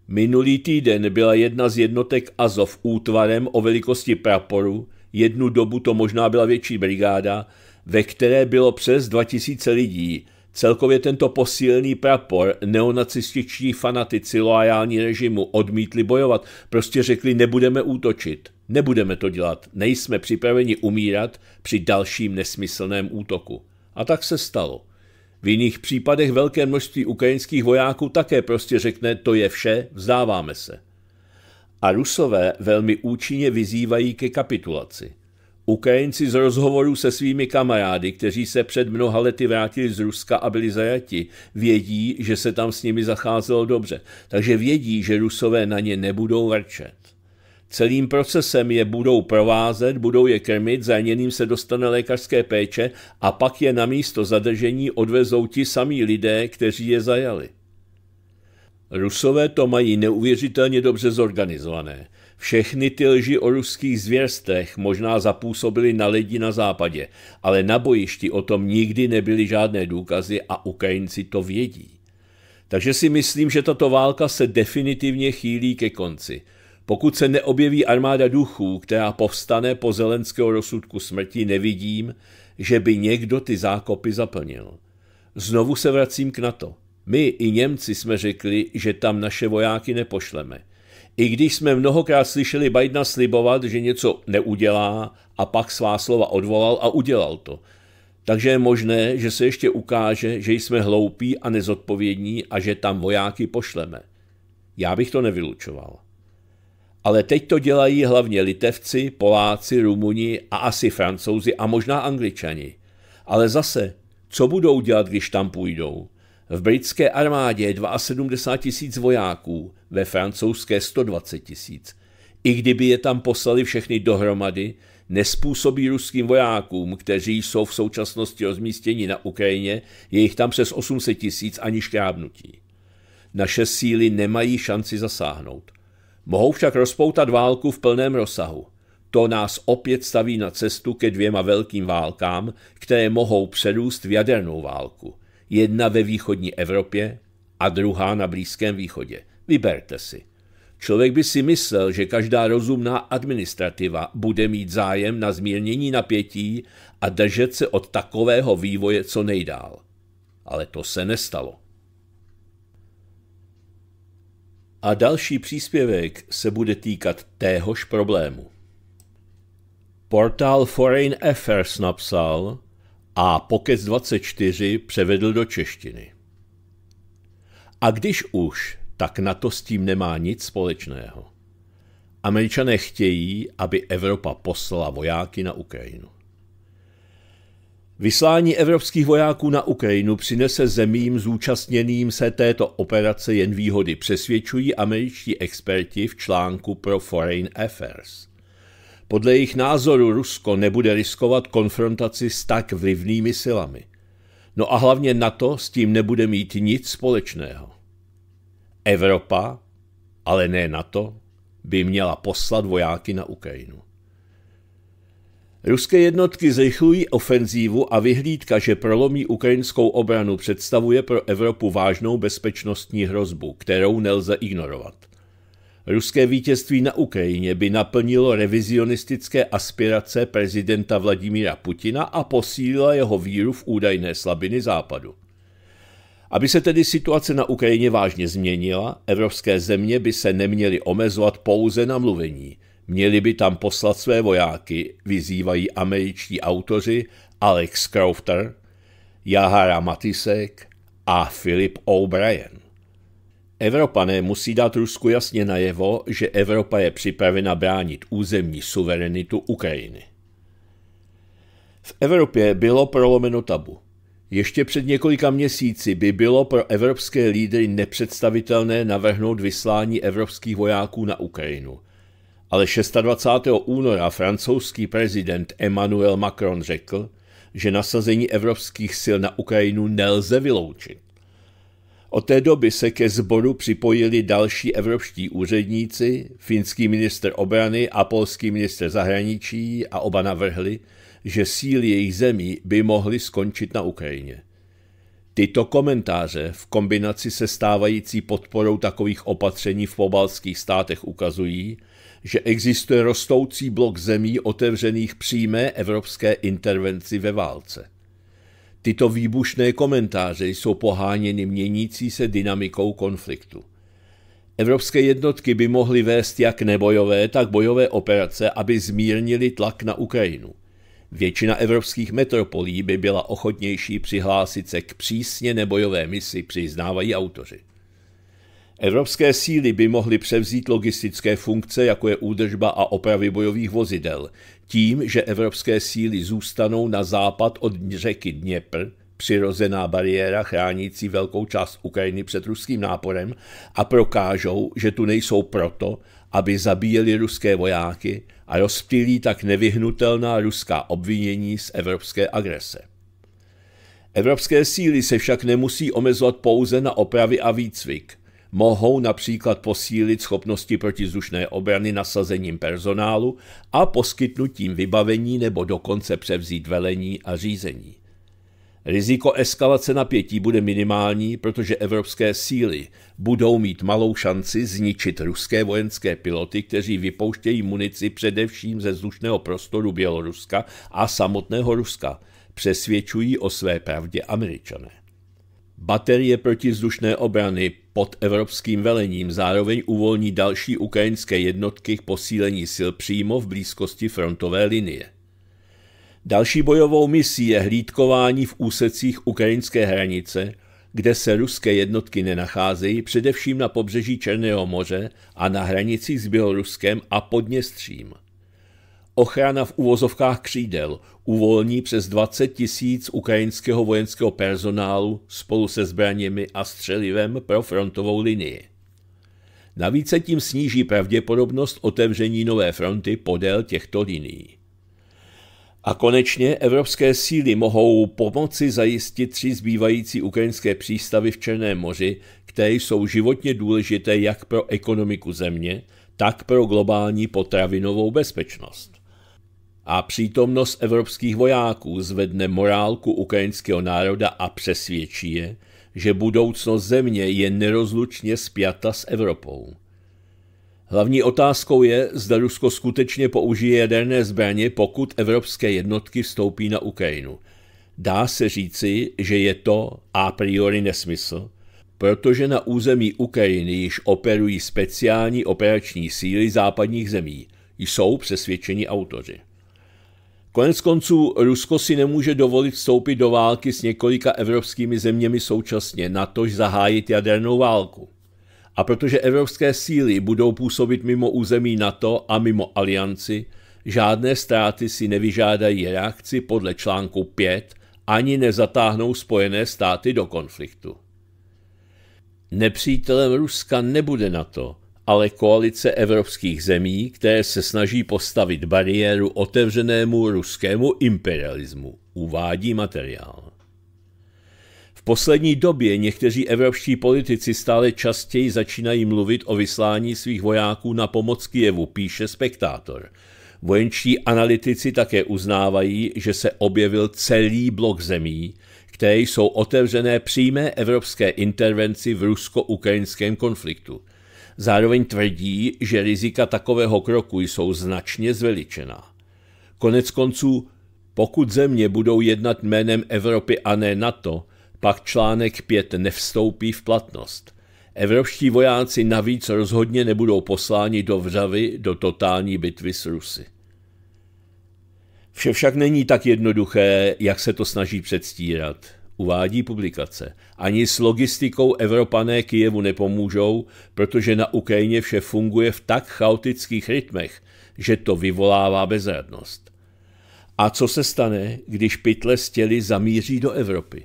Minulý týden byla jedna z jednotek Azov útvarem o velikosti praporu, jednu dobu to možná byla větší brigáda, ve které bylo přes 2000 lidí, Celkově tento posílený prapor neonacističtí fanatici loajální režimu odmítli bojovat, prostě řekli nebudeme útočit, nebudeme to dělat, nejsme připraveni umírat při dalším nesmyslném útoku. A tak se stalo. V jiných případech velké množství ukrajinských vojáků také prostě řekne, to je vše, vzdáváme se. A Rusové velmi účinně vyzývají ke kapitulaci. Ukrajinci z rozhovorů se svými kamarády, kteří se před mnoha lety vrátili z Ruska a byli zajati, vědí, že se tam s nimi zacházelo dobře. Takže vědí, že Rusové na ně nebudou vrčet. Celým procesem je budou provázet, budou je krmit, zraněným se dostane lékařské péče a pak je na místo zadržení odvezou ti samí lidé, kteří je zajali. Rusové to mají neuvěřitelně dobře zorganizované. Všechny ty lži o ruských zvěrstech možná zapůsobily na lidi na západě, ale na bojišti o tom nikdy nebyly žádné důkazy a Ukrajinci to vědí. Takže si myslím, že tato válka se definitivně chýlí ke konci. Pokud se neobjeví armáda duchů, která povstane po zelenského rozsudku smrti, nevidím, že by někdo ty zákopy zaplnil. Znovu se vracím k NATO. My i Němci jsme řekli, že tam naše vojáky nepošleme. I když jsme mnohokrát slyšeli Bidena slibovat, že něco neudělá a pak svá slova odvolal a udělal to. Takže je možné, že se ještě ukáže, že jsme hloupí a nezodpovědní a že tam vojáky pošleme. Já bych to nevylučoval. Ale teď to dělají hlavně Litevci, Poláci, Rumuni a asi Francouzi a možná Angličani. Ale zase, co budou dělat, když tam půjdou? V britské armádě je 72 tisíc vojáků, ve francouzské 120 tisíc. I kdyby je tam poslali všechny dohromady, nespůsobí ruským vojákům, kteří jsou v současnosti rozmístěni na Ukrajině, je jich tam přes 800 tisíc ani škrábnutí. Naše síly nemají šanci zasáhnout. Mohou však rozpoutat válku v plném rozsahu. To nás opět staví na cestu ke dvěma velkým válkám, které mohou přerůst v jadernou válku. Jedna ve východní Evropě a druhá na Blízkém východě. Vyberte si. Člověk by si myslel, že každá rozumná administrativa bude mít zájem na zmírnění napětí a držet se od takového vývoje co nejdál. Ale to se nestalo. A další příspěvek se bude týkat téhož problému. Portál Foreign Affairs napsal a Pokec 24 převedl do češtiny. A když už, tak na to s tím nemá nic společného. Američané chtějí, aby Evropa poslala vojáky na Ukrajinu. Vyslání evropských vojáků na Ukrajinu přinese zemím zúčastněným se této operace jen výhody, přesvědčují američtí experti v článku pro Foreign Affairs. Podle jejich názoru Rusko nebude riskovat konfrontaci s tak vlivnými silami. No a hlavně NATO s tím nebude mít nic společného. Evropa, ale ne NATO, by měla poslat vojáky na Ukrajinu. Ruské jednotky zrychlují ofenzívu a vyhlídka, že prolomí ukrajinskou obranu, představuje pro Evropu vážnou bezpečnostní hrozbu, kterou nelze ignorovat. Ruské vítězství na Ukrajině by naplnilo revizionistické aspirace prezidenta Vladimíra Putina a posílila jeho víru v údajné slabiny Západu. Aby se tedy situace na Ukrajině vážně změnila, evropské země by se neměly omezovat pouze na mluvení. Měli by tam poslat své vojáky, vyzývají američtí autoři Alex Crofter, Jahara Matisek a Philip O'Brien. Evropané musí dát Rusku jasně najevo, že Evropa je připravena bránit územní suverenitu Ukrajiny. V Evropě bylo prolomeno tabu. Ještě před několika měsíci by bylo pro evropské lídry nepředstavitelné navrhnout vyslání evropských vojáků na Ukrajinu. Ale 26. února francouzský prezident Emmanuel Macron řekl, že nasazení evropských sil na Ukrajinu nelze vyloučit. Od té doby se ke sboru připojili další evropští úředníci, finský minister obrany a polský minister zahraničí a oba navrhli, že síly jejich zemí by mohly skončit na Ukrajině. Tyto komentáře v kombinaci se stávající podporou takových opatření v pobalských státech ukazují, že existuje rostoucí blok zemí otevřených přímé evropské intervenci ve válce. Tyto výbušné komentáře jsou poháněny měnící se dynamikou konfliktu. Evropské jednotky by mohly vést jak nebojové, tak bojové operace, aby zmírnili tlak na Ukrajinu. Většina evropských metropolí by byla ochotnější přihlásit se k přísně nebojové misi, přiznávají autoři. Evropské síly by mohly převzít logistické funkce, jako je údržba a opravy bojových vozidel, tím, že evropské síly zůstanou na západ od řeky Dněpr, přirozená bariéra chránící velkou část Ukrajiny před ruským náporem a prokážou, že tu nejsou proto, aby zabíjeli ruské vojáky a rozptýlí tak nevyhnutelná ruská obvinění z evropské agrese. Evropské síly se však nemusí omezovat pouze na opravy a výcvik. Mohou například posílit schopnosti protizdušné obrany nasazením personálu a poskytnutím vybavení nebo dokonce převzít velení a řízení. Riziko eskalace napětí bude minimální, protože evropské síly budou mít malou šanci zničit ruské vojenské piloty, kteří vypouštějí munici především ze vzdušného prostoru Běloruska a samotného Ruska, přesvědčují o své pravdě američané. Baterie protivzdušné obrany pod evropským velením zároveň uvolní další ukrajinské jednotky k posílení sil přímo v blízkosti frontové linie. Další bojovou misí je hlídkování v úsecích ukrajinské hranice, kde se ruské jednotky nenacházejí, především na pobřeží Černého moře a na hranicích s Běloruskem a Podněstřím. Ochrana v uvozovkách křídel uvolní přes 20 tisíc ukrajinského vojenského personálu spolu se zbraněmi a střelivem pro frontovou linii. Navíc se tím sníží pravděpodobnost otevření nové fronty podél těchto linií. A konečně evropské síly mohou pomoci zajistit tři zbývající ukrajinské přístavy v Černém moři, které jsou životně důležité jak pro ekonomiku země, tak pro globální potravinovou bezpečnost. A přítomnost evropských vojáků zvedne morálku ukrajinského národa a přesvědčí je, že budoucnost země je nerozlučně spjata s Evropou. Hlavní otázkou je, zda Rusko skutečně použije jaderné zbraně, pokud evropské jednotky vstoupí na Ukrajinu. Dá se říci, že je to a priori nesmysl, protože na území Ukrajiny již operují speciální operační síly západních zemí, jsou přesvědčeni autoři. Konec konců Rusko si nemůže dovolit vstoupit do války s několika evropskými zeměmi současně, natož zahájit jadernou válku. A protože evropské síly budou působit mimo území NATO a mimo alianci, žádné ztráty si nevyžádají reakci podle článku 5 ani nezatáhnou Spojené státy do konfliktu. Nepřítelem Ruska nebude NATO, ale koalice evropských zemí, které se snaží postavit bariéru otevřenému ruskému imperialismu, uvádí materiál. V poslední době někteří evropští politici stále častěji začínají mluvit o vyslání svých vojáků na pomoc Kijevu, píše Spektátor. Vojenčí analytici také uznávají, že se objevil celý blok zemí, které jsou otevřené přímé evropské intervenci v rusko-ukrajinském konfliktu. Zároveň tvrdí, že rizika takového kroku jsou značně zveličená. Konec konců, pokud země budou jednat jménem Evropy a ne NATO, pak článek 5 nevstoupí v platnost. Evropští vojáci navíc rozhodně nebudou posláni do Vřavy do totální bitvy s Rusy. Vše však není tak jednoduché, jak se to snaží předstírat, uvádí publikace. Ani s logistikou Evropané Kijevu nepomůžou, protože na Ukrajině vše funguje v tak chaotických rytmech, že to vyvolává bezradnost. A co se stane, když pytle stěly zamíří do Evropy?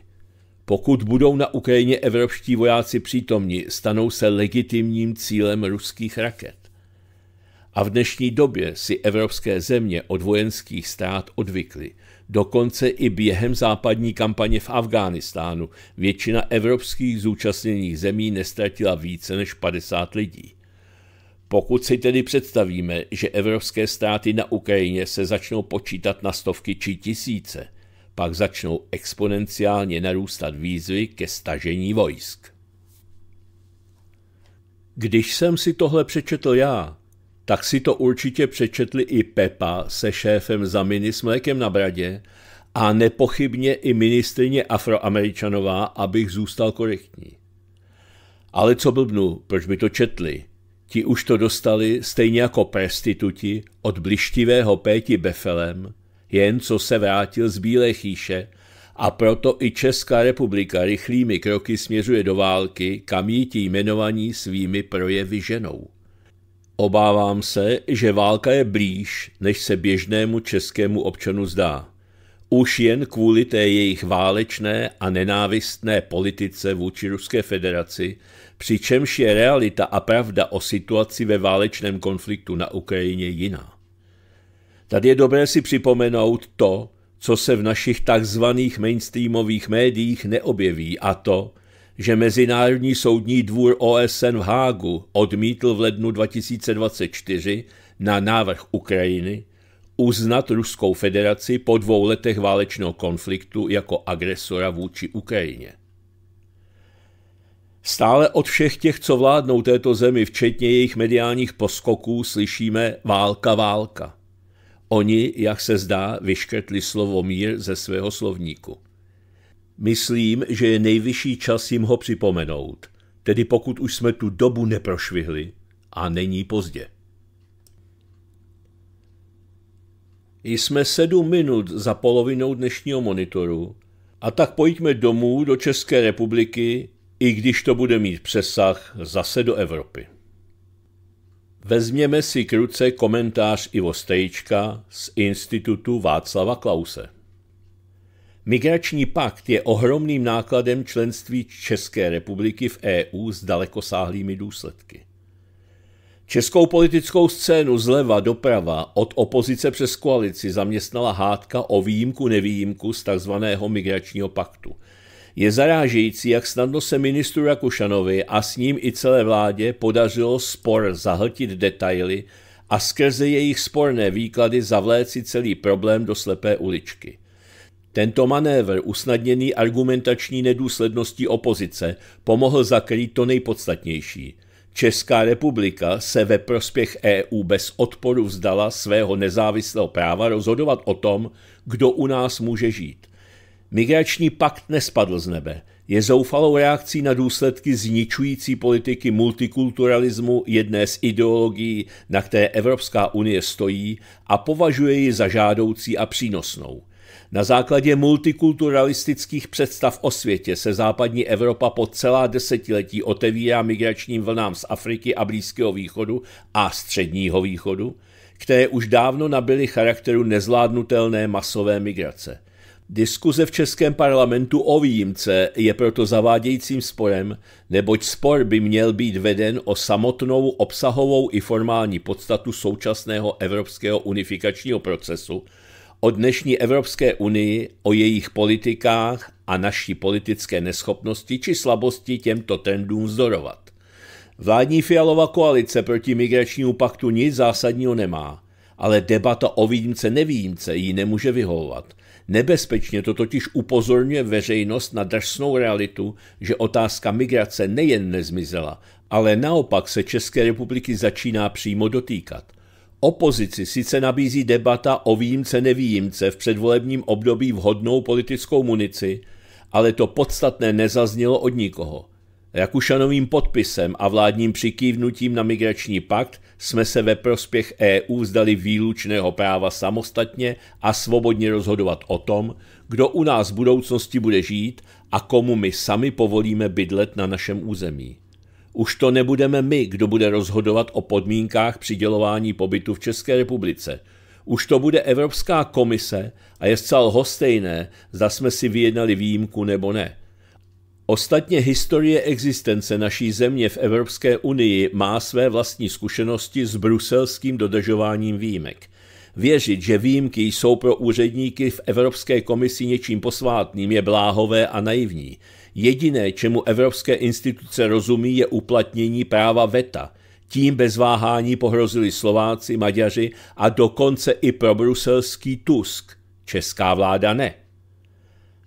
Pokud budou na Ukrajině evropští vojáci přítomni, stanou se legitimním cílem ruských raket. A v dnešní době si evropské země od vojenských ztrát odvykly. Dokonce i během západní kampaně v Afghánistánu většina evropských zúčastněných zemí nestratila více než 50 lidí. Pokud si tedy představíme, že evropské státy na Ukrajině se začnou počítat na stovky či tisíce, pak začnou exponenciálně narůstat výzvy ke stažení vojsk. Když jsem si tohle přečetl já, tak si to určitě přečetli i Pepa se šéfem Zaminy s mlékem na bradě a nepochybně i ministrině Afroameričanová, abych zůstal korektní. Ale co blbnu, proč by to četli? Ti už to dostali stejně jako prestituti od blištivého Péti Befelem, jen co se vrátil z Bílé chýše A proto i Česká republika rychlými kroky směřuje do války, kam jí ti jmenovaní svými projevy ženou. Obávám se, že válka je blíž, než se běžnému českému občanu zdá. Už jen kvůli té jejich válečné a nenávistné politice vůči Ruské federaci, přičemž je realita a pravda o situaci ve válečném konfliktu na Ukrajině jiná. Tady je dobré si připomenout to, co se v našich takzvaných mainstreamových médiích neobjeví, a to, že Mezinárodní soudní dvůr OSN v Hágu odmítl v lednu 2024 na návrh Ukrajiny uznat Ruskou federaci po dvou letech válečného konfliktu jako agresora vůči Ukrajině. Stále od všech těch, co vládnou této zemi, včetně jejich mediálních poskoků, slyšíme válka, válka. Oni, jak se zdá, vyškrtli slovo mír ze svého slovníku. Myslím, že je nejvyšší čas jim ho připomenout, tedy pokud už jsme tu dobu neprošvihli a není pozdě. Jsme sedm minut za polovinou dnešního monitoru a tak pojďme domů do České republiky, i když to bude mít přesah zase do Evropy. Vezměme si k ruce komentář Ivo Stejčka z Institutu Václava Klause. Migrační pakt je ohromným nákladem členství České republiky v EU s dalekosáhlými důsledky. Českou politickou scénu zleva doprava od opozice přes koalici zaměstnala hádka o výjimku nevýjimku z tzv. migračního paktu. Je zarážející, jak snadno se ministru Rakušanovi a s ním i celé vládě podařilo spor zahltit detaily a skrze jejich sporné výklady zavléci celý problém do slepé uličky. Tento manévr, usnadněný argumentační nedůsledností opozice, pomohl zakrýt to nejpodstatnější. Česká republika se ve prospěch EU bez odporu vzdala svého nezávislého práva rozhodovat o tom, kdo u nás může žít. Migrační pakt nespadl z nebe. Je zoufalou reakcí na důsledky zničující politiky multikulturalismu jedné z ideologií, na které Evropská unie stojí a považuje ji za žádoucí a přínosnou – na základě multikulturalistických představ o světě se západní Evropa po celá desetiletí otevírá migračním vlnám z Afriky a Blízkého východu a Středního východu, které už dávno nabyly charakteru nezvládnutelné masové migrace. Diskuze v Českém parlamentu o výjimce je proto zavádějícím sporem, neboť spor by měl být veden o samotnou obsahovou i formální podstatu současného evropského unifikačního procesu, o dnešní Evropské unii, o jejich politikách a naší politické neschopnosti či slabosti těmto trendům vzdorovat. Vládní fialová koalice proti migračnímu paktu nic zásadního nemá, ale debata o výjimce nevýjimce jí nemůže vyhovovat. Nebezpečně to totiž upozorňuje veřejnost na drsnou realitu, že otázka migrace nejen nezmizela, ale naopak se České republiky začíná přímo dotýkat. Opozici sice nabízí debata o výjimce nevýjimce v předvolebním období vhodnou politickou munici, ale to podstatné nezaznělo od nikoho. Rakušanovým podpisem a vládním přikývnutím na migrační pakt jsme se ve prospěch EU vzdali výlučného práva samostatně a svobodně rozhodovat o tom, kdo u nás v budoucnosti bude žít a komu my sami povolíme bydlet na našem území. Už to nebudeme my, kdo bude rozhodovat o podmínkách přidělování pobytu v České republice. Už to bude Evropská komise a je zcela hostejné, zda jsme si vyjednali výjimku nebo ne. Ostatně historie existence naší země v Evropské unii má své vlastní zkušenosti s bruselským dodržováním výjimek. Věřit, že výjimky jsou pro úředníky v Evropské komisi něčím posvátným, je bláhové a naivní. Jediné, čemu evropské instituce rozumí, je uplatnění práva VETA. Tím bez váhání pohrozili Slováci, Maďaři a dokonce i pro bruselský Tusk. Česká vláda ne.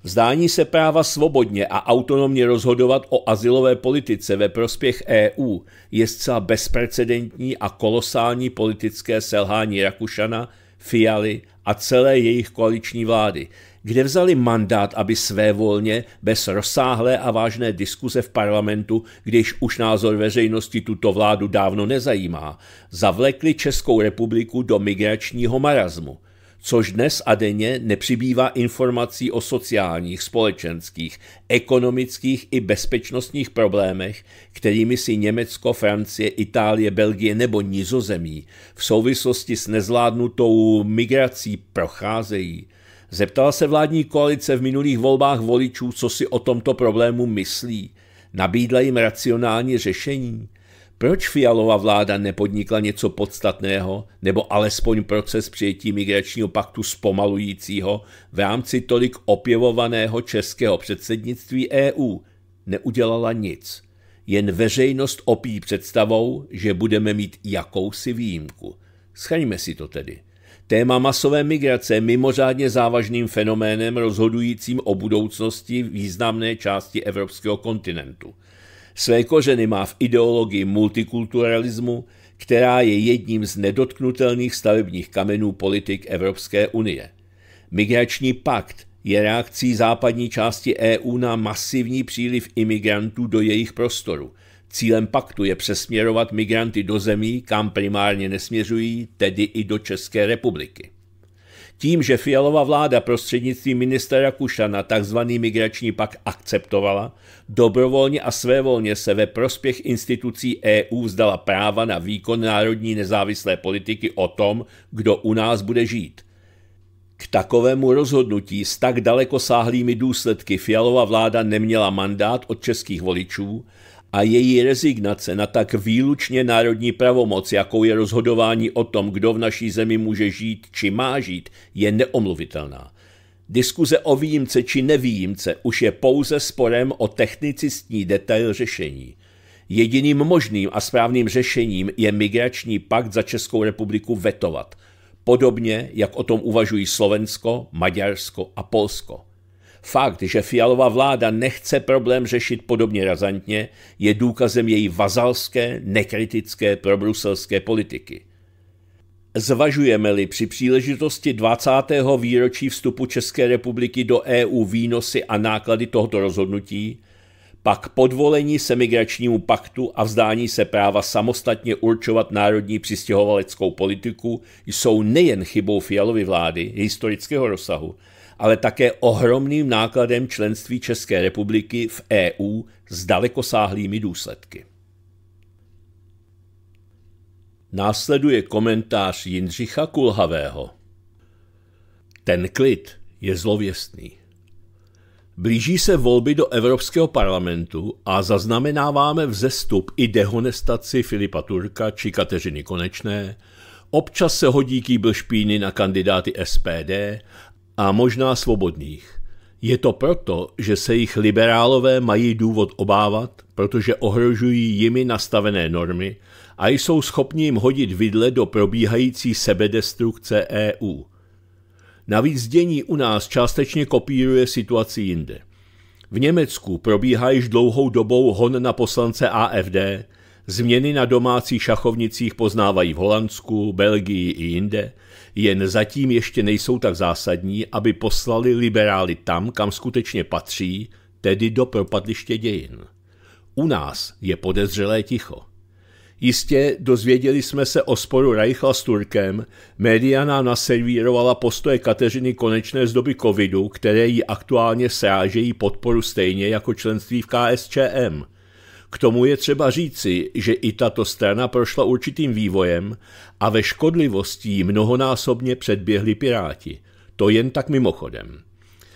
Vzdání se práva svobodně a autonomně rozhodovat o asilové politice ve prospěch EU je zcela bezprecedentní a kolosální politické selhání Rakušana, Fialy a celé jejich koaliční vlády, kde vzali mandát, aby své volně, bez rozsáhlé a vážné diskuze v parlamentu, když už názor veřejnosti tuto vládu dávno nezajímá, zavlekli Českou republiku do migračního marazmu – což dnes a denně nepřibývá informací o sociálních, společenských, ekonomických i bezpečnostních problémech, kterými si Německo, Francie, Itálie, Belgie nebo Nizozemí v souvislosti s nezvládnutou migrací procházejí. Zeptala se vládní koalice v minulých volbách voličů, co si o tomto problému myslí. Nabídla jim racionální řešení. Proč Fialová vláda nepodnikla něco podstatného, nebo alespoň proces přijetí migračního paktu zpomalujícího v rámci tolik opěvovaného českého předsednictví EU? Neudělala nic. Jen veřejnost opí představou, že budeme mít jakousi výjimku. Schraňme si to tedy. Téma masové migrace je mimořádně závažným fenoménem rozhodujícím o budoucnosti významné části evropského kontinentu – své kořeny má v ideologii multikulturalismu, která je jedním z nedotknutelných stavebních kamenů politik Evropské unie. Migrační pakt je reakcí západní části EU na masivní příliv imigrantů do jejich prostoru. Cílem paktu je přesměrovat migranty do zemí, kam primárně nesměřují, tedy i do České republiky. Tím, že Fialová vláda prostřednictvím ministra Kušana tzv. migrační pak akceptovala, dobrovolně a svévolně se ve prospěch institucí EU vzdala práva na výkon národní nezávislé politiky o tom, kdo u nás bude žít. K takovému rozhodnutí s tak dalekosáhlými důsledky Fialová vláda neměla mandát od českých voličů a její rezignace na tak výlučně národní pravomoc, jakou je rozhodování o tom, kdo v naší zemi může žít či má žít, je neomluvitelná. Diskuze o výjimce či nevýjimce už je pouze sporem o technicistní detail řešení. Jediným možným a správným řešením je migrační pakt za Českou republiku vetovat, podobně jak o tom uvažují Slovensko, Maďarsko a Polsko. Fakt, že Fialová vláda nechce problém řešit podobně razantně, je důkazem její vazalské, nekritické probruselské politiky. Zvažujeme-li při příležitosti 20. výročí vstupu České republiky do EU výnosy a náklady tohoto rozhodnutí, pak podvolení se migračnímu paktu a vzdání se práva samostatně určovat národní přistěhovaleckou politiku jsou nejen chybou Fialovy vlády historického rozsahu, ale také ohromným nákladem členství České republiky v EU s dalekosáhlými důsledky. Následuje komentář Jindřicha Kulhavého. Ten klid je zlověstný. Blíží se volby do Evropského parlamentu a zaznamenáváme vzestup i dehonestaci Filipa Turka či Kateřiny Konečné, občas se hodí kýbl špíny na kandidáty SPD a možná svobodných. Je to proto, že se jich liberálové mají důvod obávat, protože ohrožují jimi nastavené normy a jsou schopni jim hodit vidle do probíhající sebedestrukce EU. Navíc dění u nás částečně kopíruje situaci jinde. V Německu probíhá již dlouhou dobou hon na poslance AFD, změny na domácích šachovnicích poznávají v Holandsku, Belgii i jinde – jen zatím ještě nejsou tak zásadní, aby poslali liberály tam, kam skutečně patří, tedy do propadliště dějin. U nás je podezřelé ticho. Jistě dozvěděli jsme se o sporu Reichla s Turkem, média nám naservírovala postoje Kateřiny Konečné z doby covidu, které jí aktuálně srážejí podporu stejně jako členství v KSČM – k tomu je třeba říci, že i tato strana prošla určitým vývojem a ve škodlivosti ji mnohonásobně předběhli Piráti. To jen tak mimochodem.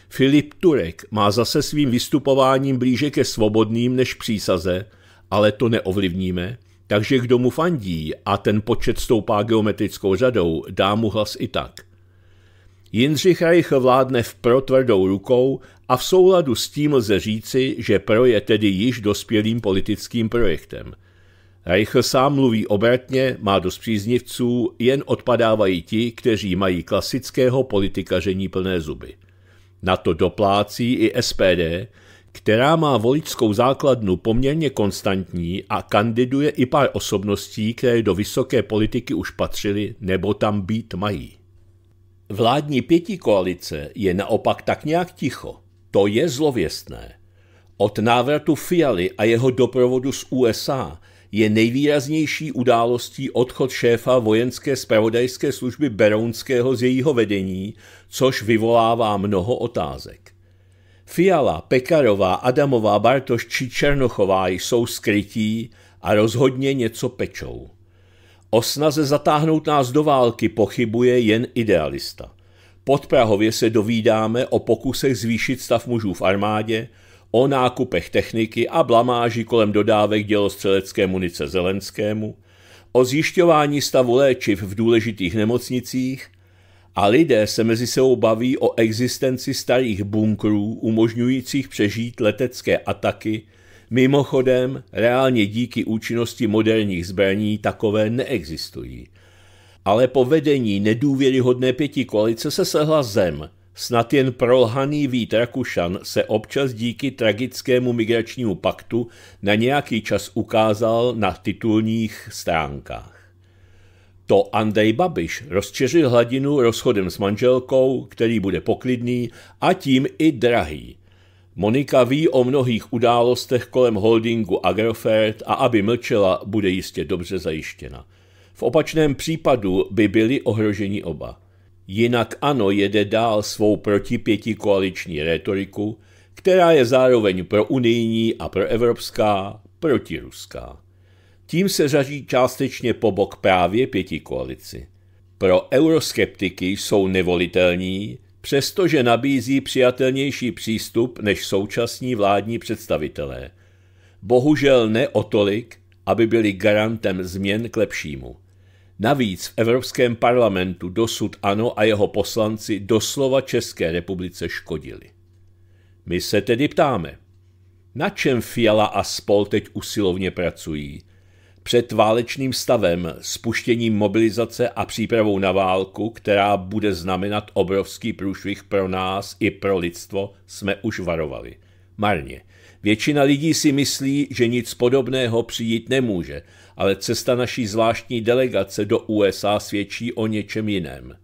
Filip Turek má zase svým vystupováním blíže ke svobodným než přísaze, ale to neovlivníme, takže kdo mu fandí a ten počet stoupá geometrickou řadou, dá mu hlas i tak – Jindřich Reich vládne v pro tvrdou rukou a v souladu s tím lze říci, že pro je tedy již dospělým politickým projektem. Reich sám mluví obratně, má dost příznivců, jen odpadávají ti, kteří mají klasického politikaření plné zuby. Na to doplácí i SPD, která má voličskou základnu poměrně konstantní a kandiduje i pár osobností, které do vysoké politiky už patřily nebo tam být mají. Vládní pětikoalice je naopak tak nějak ticho. To je zlověstné. Od návratu Fialy a jeho doprovodu z USA je nejvýraznější událostí odchod šéfa vojenské spravodajské služby Berounského z jejího vedení, což vyvolává mnoho otázek. Fiala, Pekarová, Adamová, Bartoš či Černochová jsou skrytí a rozhodně něco pečou. O snaze zatáhnout nás do války pochybuje jen idealista. Pod Prahově se dovídáme o pokusech zvýšit stav mužů v armádě, o nákupech techniky a blamáži kolem dodávek dělostřelecké munice Zelenskému, o zjišťování stavu léčiv v důležitých nemocnicích a lidé se mezi sebou baví o existenci starých bunkrů umožňujících přežít letecké ataky, mimochodem reálně díky účinnosti moderních zbraní takové neexistují. Ale po vedení nedůvěryhodné pěti koalice se sehla zem – Snad jen prolhaný Vít Rakušan se občas díky tragickému migračnímu paktu na nějaký čas ukázal na titulních stránkách. To Andrej Babiš rozčeřil hladinu rozchodem s manželkou, který bude poklidný a tím i drahý. Monika ví o mnohých událostech kolem holdingu Agrofert a aby mlčela, bude jistě dobře zajištěna. V opačném případu by byli ohroženi oba. Jinak ano jede dál svou protipěti koaliční retoriku, která je zároveň pro unijní a pro evropská, protiruská. Tím se řaží částečně po bok právě pěti koalici. Pro euroskeptiky jsou nevolitelní, přestože nabízí přijatelnější přístup než současní vládní představitelé. Bohužel ne o tolik, aby byli garantem změn k lepšímu. Navíc v Evropském parlamentu dosud ANO a jeho poslanci doslova České republice škodili. My se tedy ptáme, na čem Fiala a spol teď usilovně pracují? Před válečným stavem, spuštěním mobilizace a přípravou na válku, která bude znamenat obrovský průšvih pro nás i pro lidstvo, jsme už varovali. Marně. Většina lidí si myslí, že nic podobného přijít nemůže, ale cesta naší zvláštní delegace do USA svědčí o něčem jiném.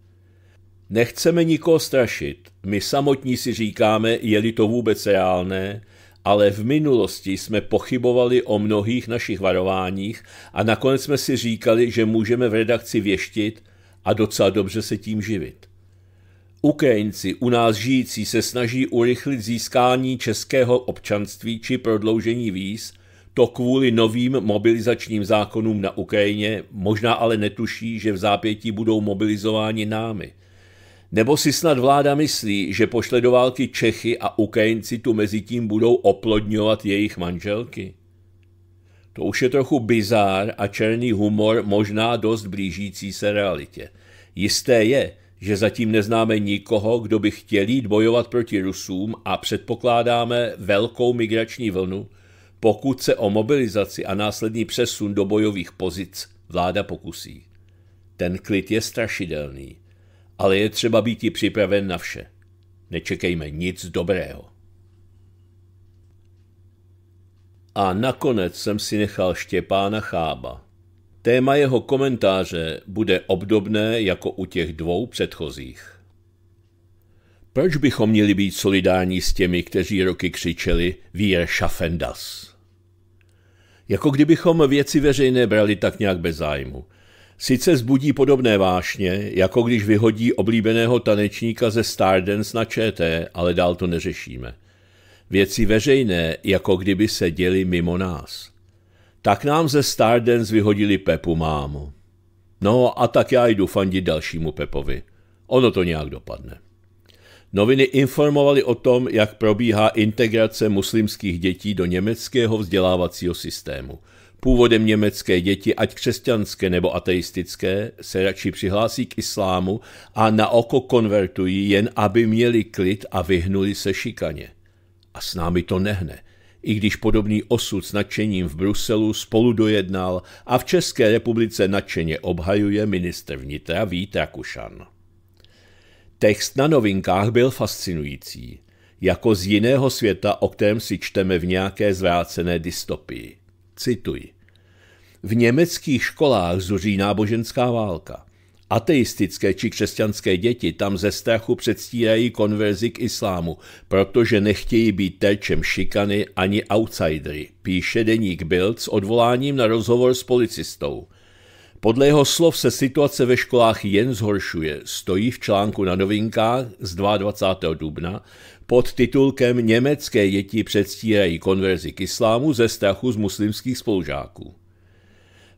Nechceme nikoho strašit, my samotní si říkáme, je-li to vůbec reálné, ale v minulosti jsme pochybovali o mnohých našich varováních a nakonec jsme si říkali, že můžeme v redakci věštit a docela dobře se tím živit. Ukrajinci u nás žijící se snaží urychlit získání českého občanství či prodloužení víz, to kvůli novým mobilizačním zákonům na Ukrajině, možná ale netuší, že v zápětí budou mobilizováni námi. Nebo si snad vláda myslí, že pošle do války Čechy a Ukrajinci tu mezi tím budou oplodňovat jejich manželky? To už je trochu bizár a černý humor možná dost blížící se realitě. Jisté je, že zatím neznáme nikoho, kdo by chtěl jít bojovat proti Rusům a předpokládáme velkou migrační vlnu, pokud se o mobilizaci a následný přesun do bojových pozic vláda pokusí. Ten klid je strašidelný, ale je třeba být i připraven na vše. Nečekejme nic dobrého. A nakonec jsem si nechal Štěpána Chába. Téma jeho komentáře bude obdobné jako u těch dvou předchozích. Proč bychom měli být solidární s těmi, kteří roky křičeli Wir schaffen das? Jako kdybychom věci veřejné brali tak nějak bez zájmu. Sice zbudí podobné vášně, jako když vyhodí oblíbeného tanečníka ze Stardance na ČT, ale dál to neřešíme. Věci veřejné, jako kdyby se děli mimo nás. Tak nám ze Stardance vyhodili Pepu mámu. No a tak já jdu fandit dalšímu Pepovi. Ono to nějak dopadne. Noviny informovaly o tom, jak probíhá integrace muslimských dětí do německého vzdělávacího systému. Původem německé děti, ať křesťanské nebo ateistické, se radši přihlásí k islámu a na oko konvertují, jen aby měli klid a vyhnuli se šikaně. A s námi to nehne i když podobný osud s nadšením v Bruselu spolu dojednal a v České republice nadšeně obhajuje ministr vnitra Vít Rakušan. Text na novinkách byl fascinující, jako z jiného světa, o kterém si čteme v nějaké zvrácené dystopii. Cituji. V německých školách zuří náboženská válka. Ateistické či křesťanské děti tam ze strachu předstírají konverzi k islámu, protože nechtějí být terčem šikany ani outsidery, píše deník Bild s odvoláním na rozhovor s policistou. Podle jeho slov se situace ve školách jen zhoršuje, stojí v článku na novinkách z 22. dubna pod titulkem Německé děti předstírají konverzi k islámu ze strachu z muslimských spolužáků.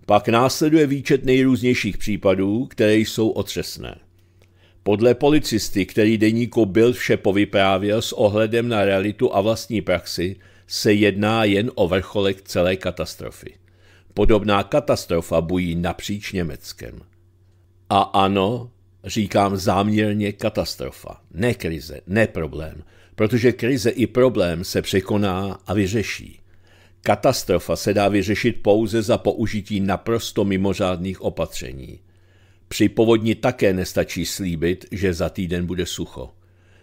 Pak následuje výčet nejrůznějších případů, které jsou otřesné. Podle policisty, který deníku byl vše povyprávěl s ohledem na realitu a vlastní praxi, se jedná jen o vrcholek celé katastrofy. Podobná katastrofa bují napříč Německem. A ano, říkám záměrně katastrofa, ne krize, ne problém, protože krize i problém se překoná a vyřeší. Katastrofa se dá vyřešit pouze za použití naprosto mimořádných opatření. Při povodni také nestačí slíbit, že za týden bude sucho.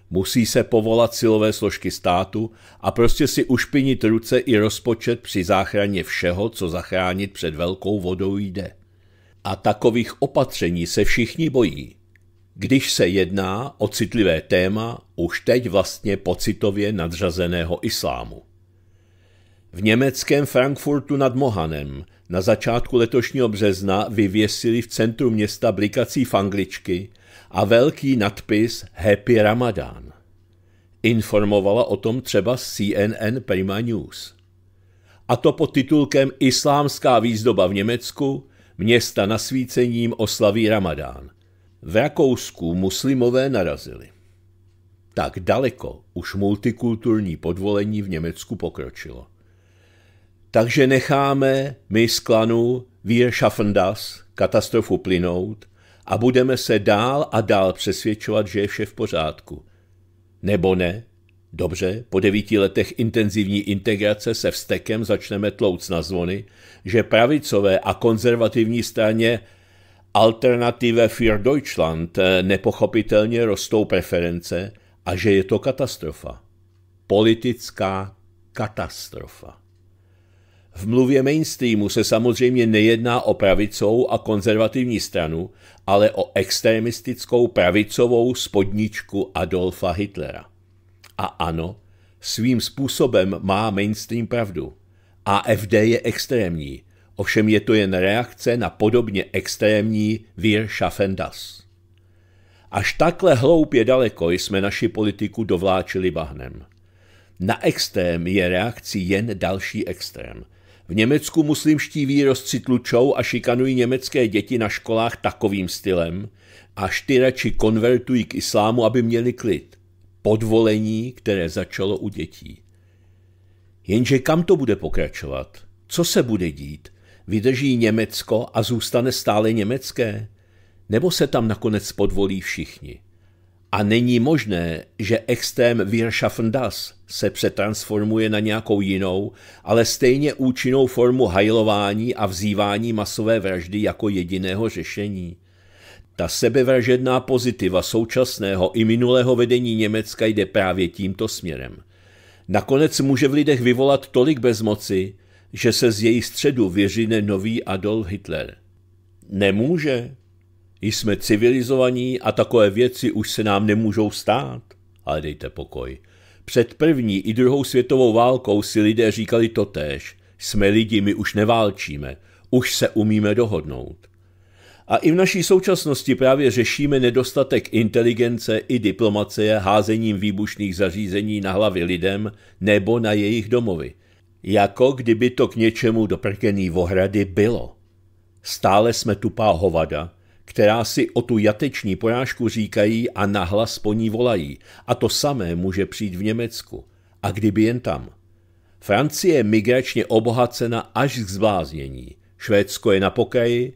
Musí se povolat silové složky státu a prostě si ušpinit ruce i rozpočet při záchraně všeho, co zachránit před velkou vodou jde. A takových opatření se všichni bojí. Když se jedná o citlivé téma už teď vlastně pocitově nadřazeného islámu. V německém Frankfurtu nad Mohanem na začátku letošního března vyvěsili v centru města blikací fangličky a velký nadpis Happy Ramadan. Informovala o tom třeba CNN Prima News. A to pod titulkem Islámská výzdoba v Německu, města nasvícením oslaví Ramadán. V Rakousku muslimové narazili. Tak daleko už multikulturní podvolení v Německu pokročilo. Takže necháme my z klanu Wir schaffen das katastrofu plynout a budeme se dál a dál přesvědčovat, že je vše v pořádku. Nebo ne? Dobře, po devíti letech intenzivní integrace se vstekem začneme tlouc na zvony, že pravicové a konzervativní straně Alternative für Deutschland nepochopitelně rostou preference a že je to katastrofa. Politická katastrofa. V mluvě mainstreamu se samozřejmě nejedná o pravicou a konzervativní stranu, ale o extremistickou pravicovou spodničku Adolfa Hitlera. A ano, svým způsobem má mainstream pravdu. AFD je extrémní, ovšem je to jen reakce na podobně extrémní Wir schaffen das. Až takhle hloupě daleko jsme naši politiku dovláčili bahnem. Na extrém je reakcí jen další extrém – v Německu muslimští výrostci tlučou a šikanují německé děti na školách takovým stylem, až ty radši konvertují k islámu, aby měli klid. Podvolení, které začalo u dětí. Jenže kam to bude pokračovat? Co se bude dít? Vydrží Německo a zůstane stále německé? Nebo se tam nakonec podvolí všichni? A není možné, že extrém Wir schaffen das se přetransformuje na nějakou jinou, ale stejně účinnou formu hajlování a vzývání masové vraždy jako jediného řešení. Ta sebevražedná pozitiva současného i minulého vedení Německa jde právě tímto směrem. Nakonec může v lidech vyvolat tolik bezmoci, že se z její středu vyřine nový Adolf Hitler. Nemůže, jsme civilizovaní a takové věci už se nám nemůžou stát. Ale dejte pokoj. Před první i druhou světovou válkou si lidé říkali totéž. Jsme lidi, my už neválčíme. Už se umíme dohodnout. A i v naší současnosti právě řešíme nedostatek inteligence i diplomacie házením výbušných zařízení na hlavy lidem nebo na jejich domovy. Jako kdyby to k něčemu doprkený ohrady bylo. Stále jsme tupá hovada, která si o tu jateční porážku říkají a nahlas po ní volají. A to samé může přijít v Německu. A kdyby jen tam. Francie je migračně obohacena až k zbláznění. Švédsko je na pokraji,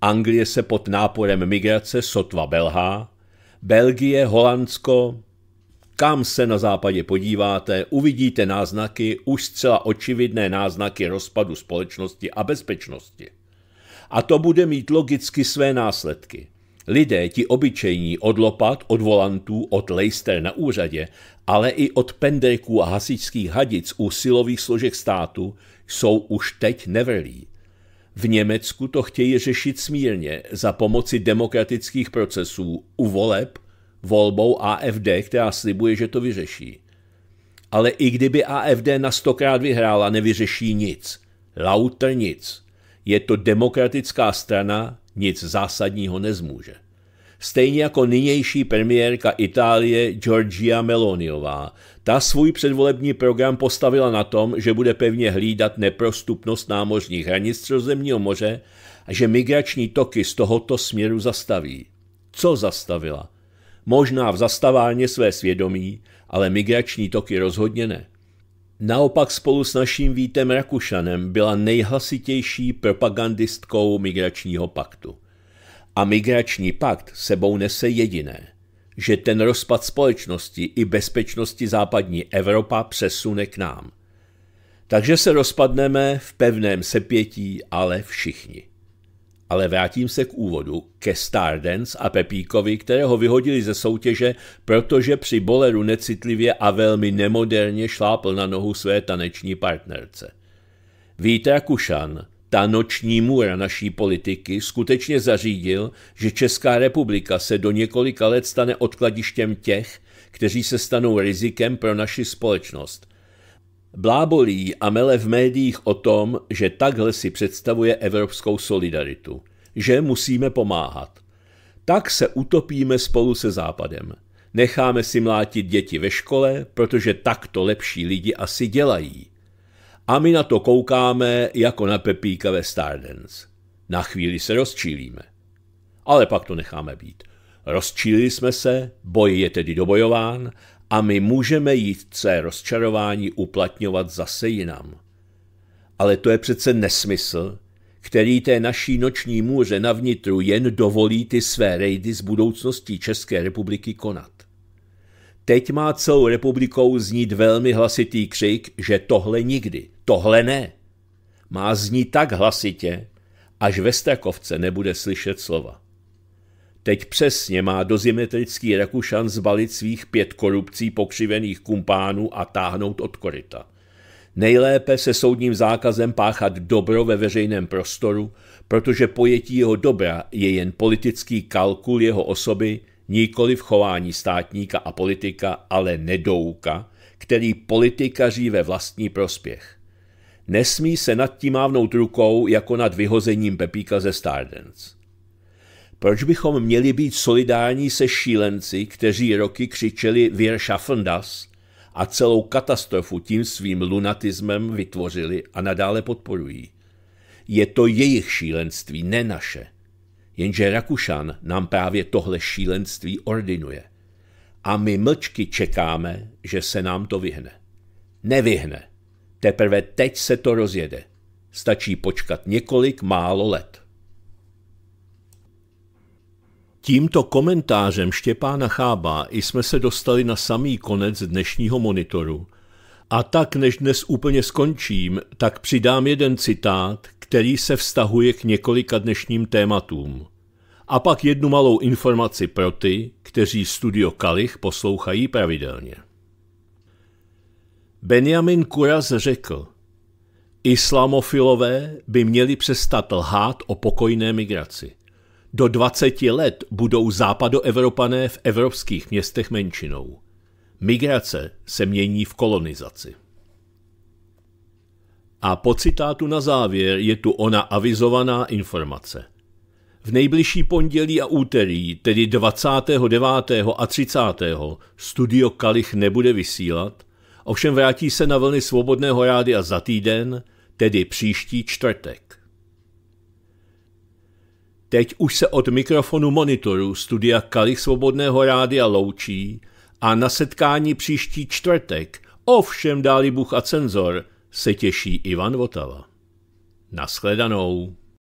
Anglie se pod náporem migrace sotva belhá, Belgie, Holandsko, kam se na západě podíváte, uvidíte náznaky, už zcela očividné náznaky rozpadu společnosti a bezpečnosti. A to bude mít logicky své následky. Lidé, ti obyčejní, od lopat, od volantů, od lejster na úřadě, ale i od pendreků a hasičských hadic u silových složek státu, jsou už teď nevrlí. V Německu to chtějí řešit smírně za pomoci demokratických procesů u voleb volbou AFD, která slibuje, že to vyřeší. Ale i kdyby AFD na stokrát vyhrála, nevyřeší nic. Lauter nic. Je to demokratická strana, nic zásadního nezmůže. Stejně jako nynější premiérka Itálie Giorgia Meloniová. Ta svůj předvolební program postavila na tom, že bude pevně hlídat neprostupnost námořních hranic Středozemního moře a že migrační toky z tohoto směru zastaví. Co zastavila? Možná v zastavárně své svědomí, ale migrační toky rozhodně ne. Naopak spolu s naším Vítem Rakušanem byla nejhlasitější propagandistkou migračního paktu. A migrační pakt sebou nese jediné, že ten rozpad společnosti i bezpečnosti západní Evropa přesune k nám. Takže se rozpadneme v pevném sepětí, ale všichni. Ale vrátím se k úvodu, ke Stardance a Pepíkovi, kterého vyhodili ze soutěže, protože při boleru necitlivě a velmi nemoderně šlápl na nohu své taneční partnerce. Víte Kušan, ta noční můra naší politiky skutečně zařídil, že Česká republika se do několika let stane odkladištěm těch, kteří se stanou rizikem pro naši společnost. Blábolí a mele v médiích o tom, že takhle si představuje evropskou solidaritu, že musíme pomáhat. Tak se utopíme spolu se Západem. Necháme si mlátit děti ve škole, protože takto lepší lidi asi dělají. A my na to koukáme jako na Pepíka ve Stardance. Na chvíli se rozčílíme. Ale pak to necháme být. Rozčílili jsme se, boj je tedy dobojován a my můžeme jít své rozčarování uplatňovat zase jinam. Ale to je přece nesmysl, který té naší noční můře na vnitru jen dovolí ty své rejdy z budoucností České republiky konat. Teď má celou republikou znít velmi hlasitý křik, že tohle nikdy, tohle ne. Má znít tak hlasitě, až ve Strakovce nebude slyšet slova. Teď přesně má dozimetrický Rakušan zbalit svých pět korupcí pokřivených kumpánů a táhnout od koryta. Nejlépe se soudním zákazem páchat dobro ve veřejném prostoru, protože pojetí jeho dobra je jen politický kalkul jeho osoby, nikoli v chování státníka a politika, ale nedouka, který politikaří ve vlastní prospěch. Nesmí se nad tím mávnout rukou jako nad vyhozením Pepíka ze Stardance. Proč bychom měli být solidární se šílenci, kteří roky křičeli Wir schaffen das a celou katastrofu tím svým lunatismem vytvořili a nadále podporují? Je to jejich šílenství, ne naše. Jenže Rakušan nám právě tohle šílenství ordinuje. A my mlčky čekáme, že se nám to vyhne. Nevyhne. Teprve teď se to rozjede. Stačí počkat několik málo let. Tímto komentářem Štěpána Chába jsme se dostali na samý konec dnešního monitoru. A tak, než dnes úplně skončím, tak přidám jeden citát, který se vztahuje k několika dnešním tématům. A pak jednu malou informaci pro ty, kteří studio Kalich poslouchají pravidelně. Benjamin Kuras řekl, Islamofilové by měli přestat lhát o pokojné migraci. Do 20 let budou západoevropané v evropských městech menšinou. Migrace se mění v kolonizaci. A po citátu na závěr je tu ona avizovaná informace. V nejbližší pondělí a úterý, tedy 29. a 30. studio Kalich nebude vysílat, ovšem vrátí se na vlny svobodného rádia za týden, tedy příští čtvrtek. Teď už se od mikrofonu monitoru studia Kalich Svobodného rádia loučí a na setkání příští čtvrtek, ovšem dáli Bůh a cenzor, se těší Ivan Votava. Naschledanou.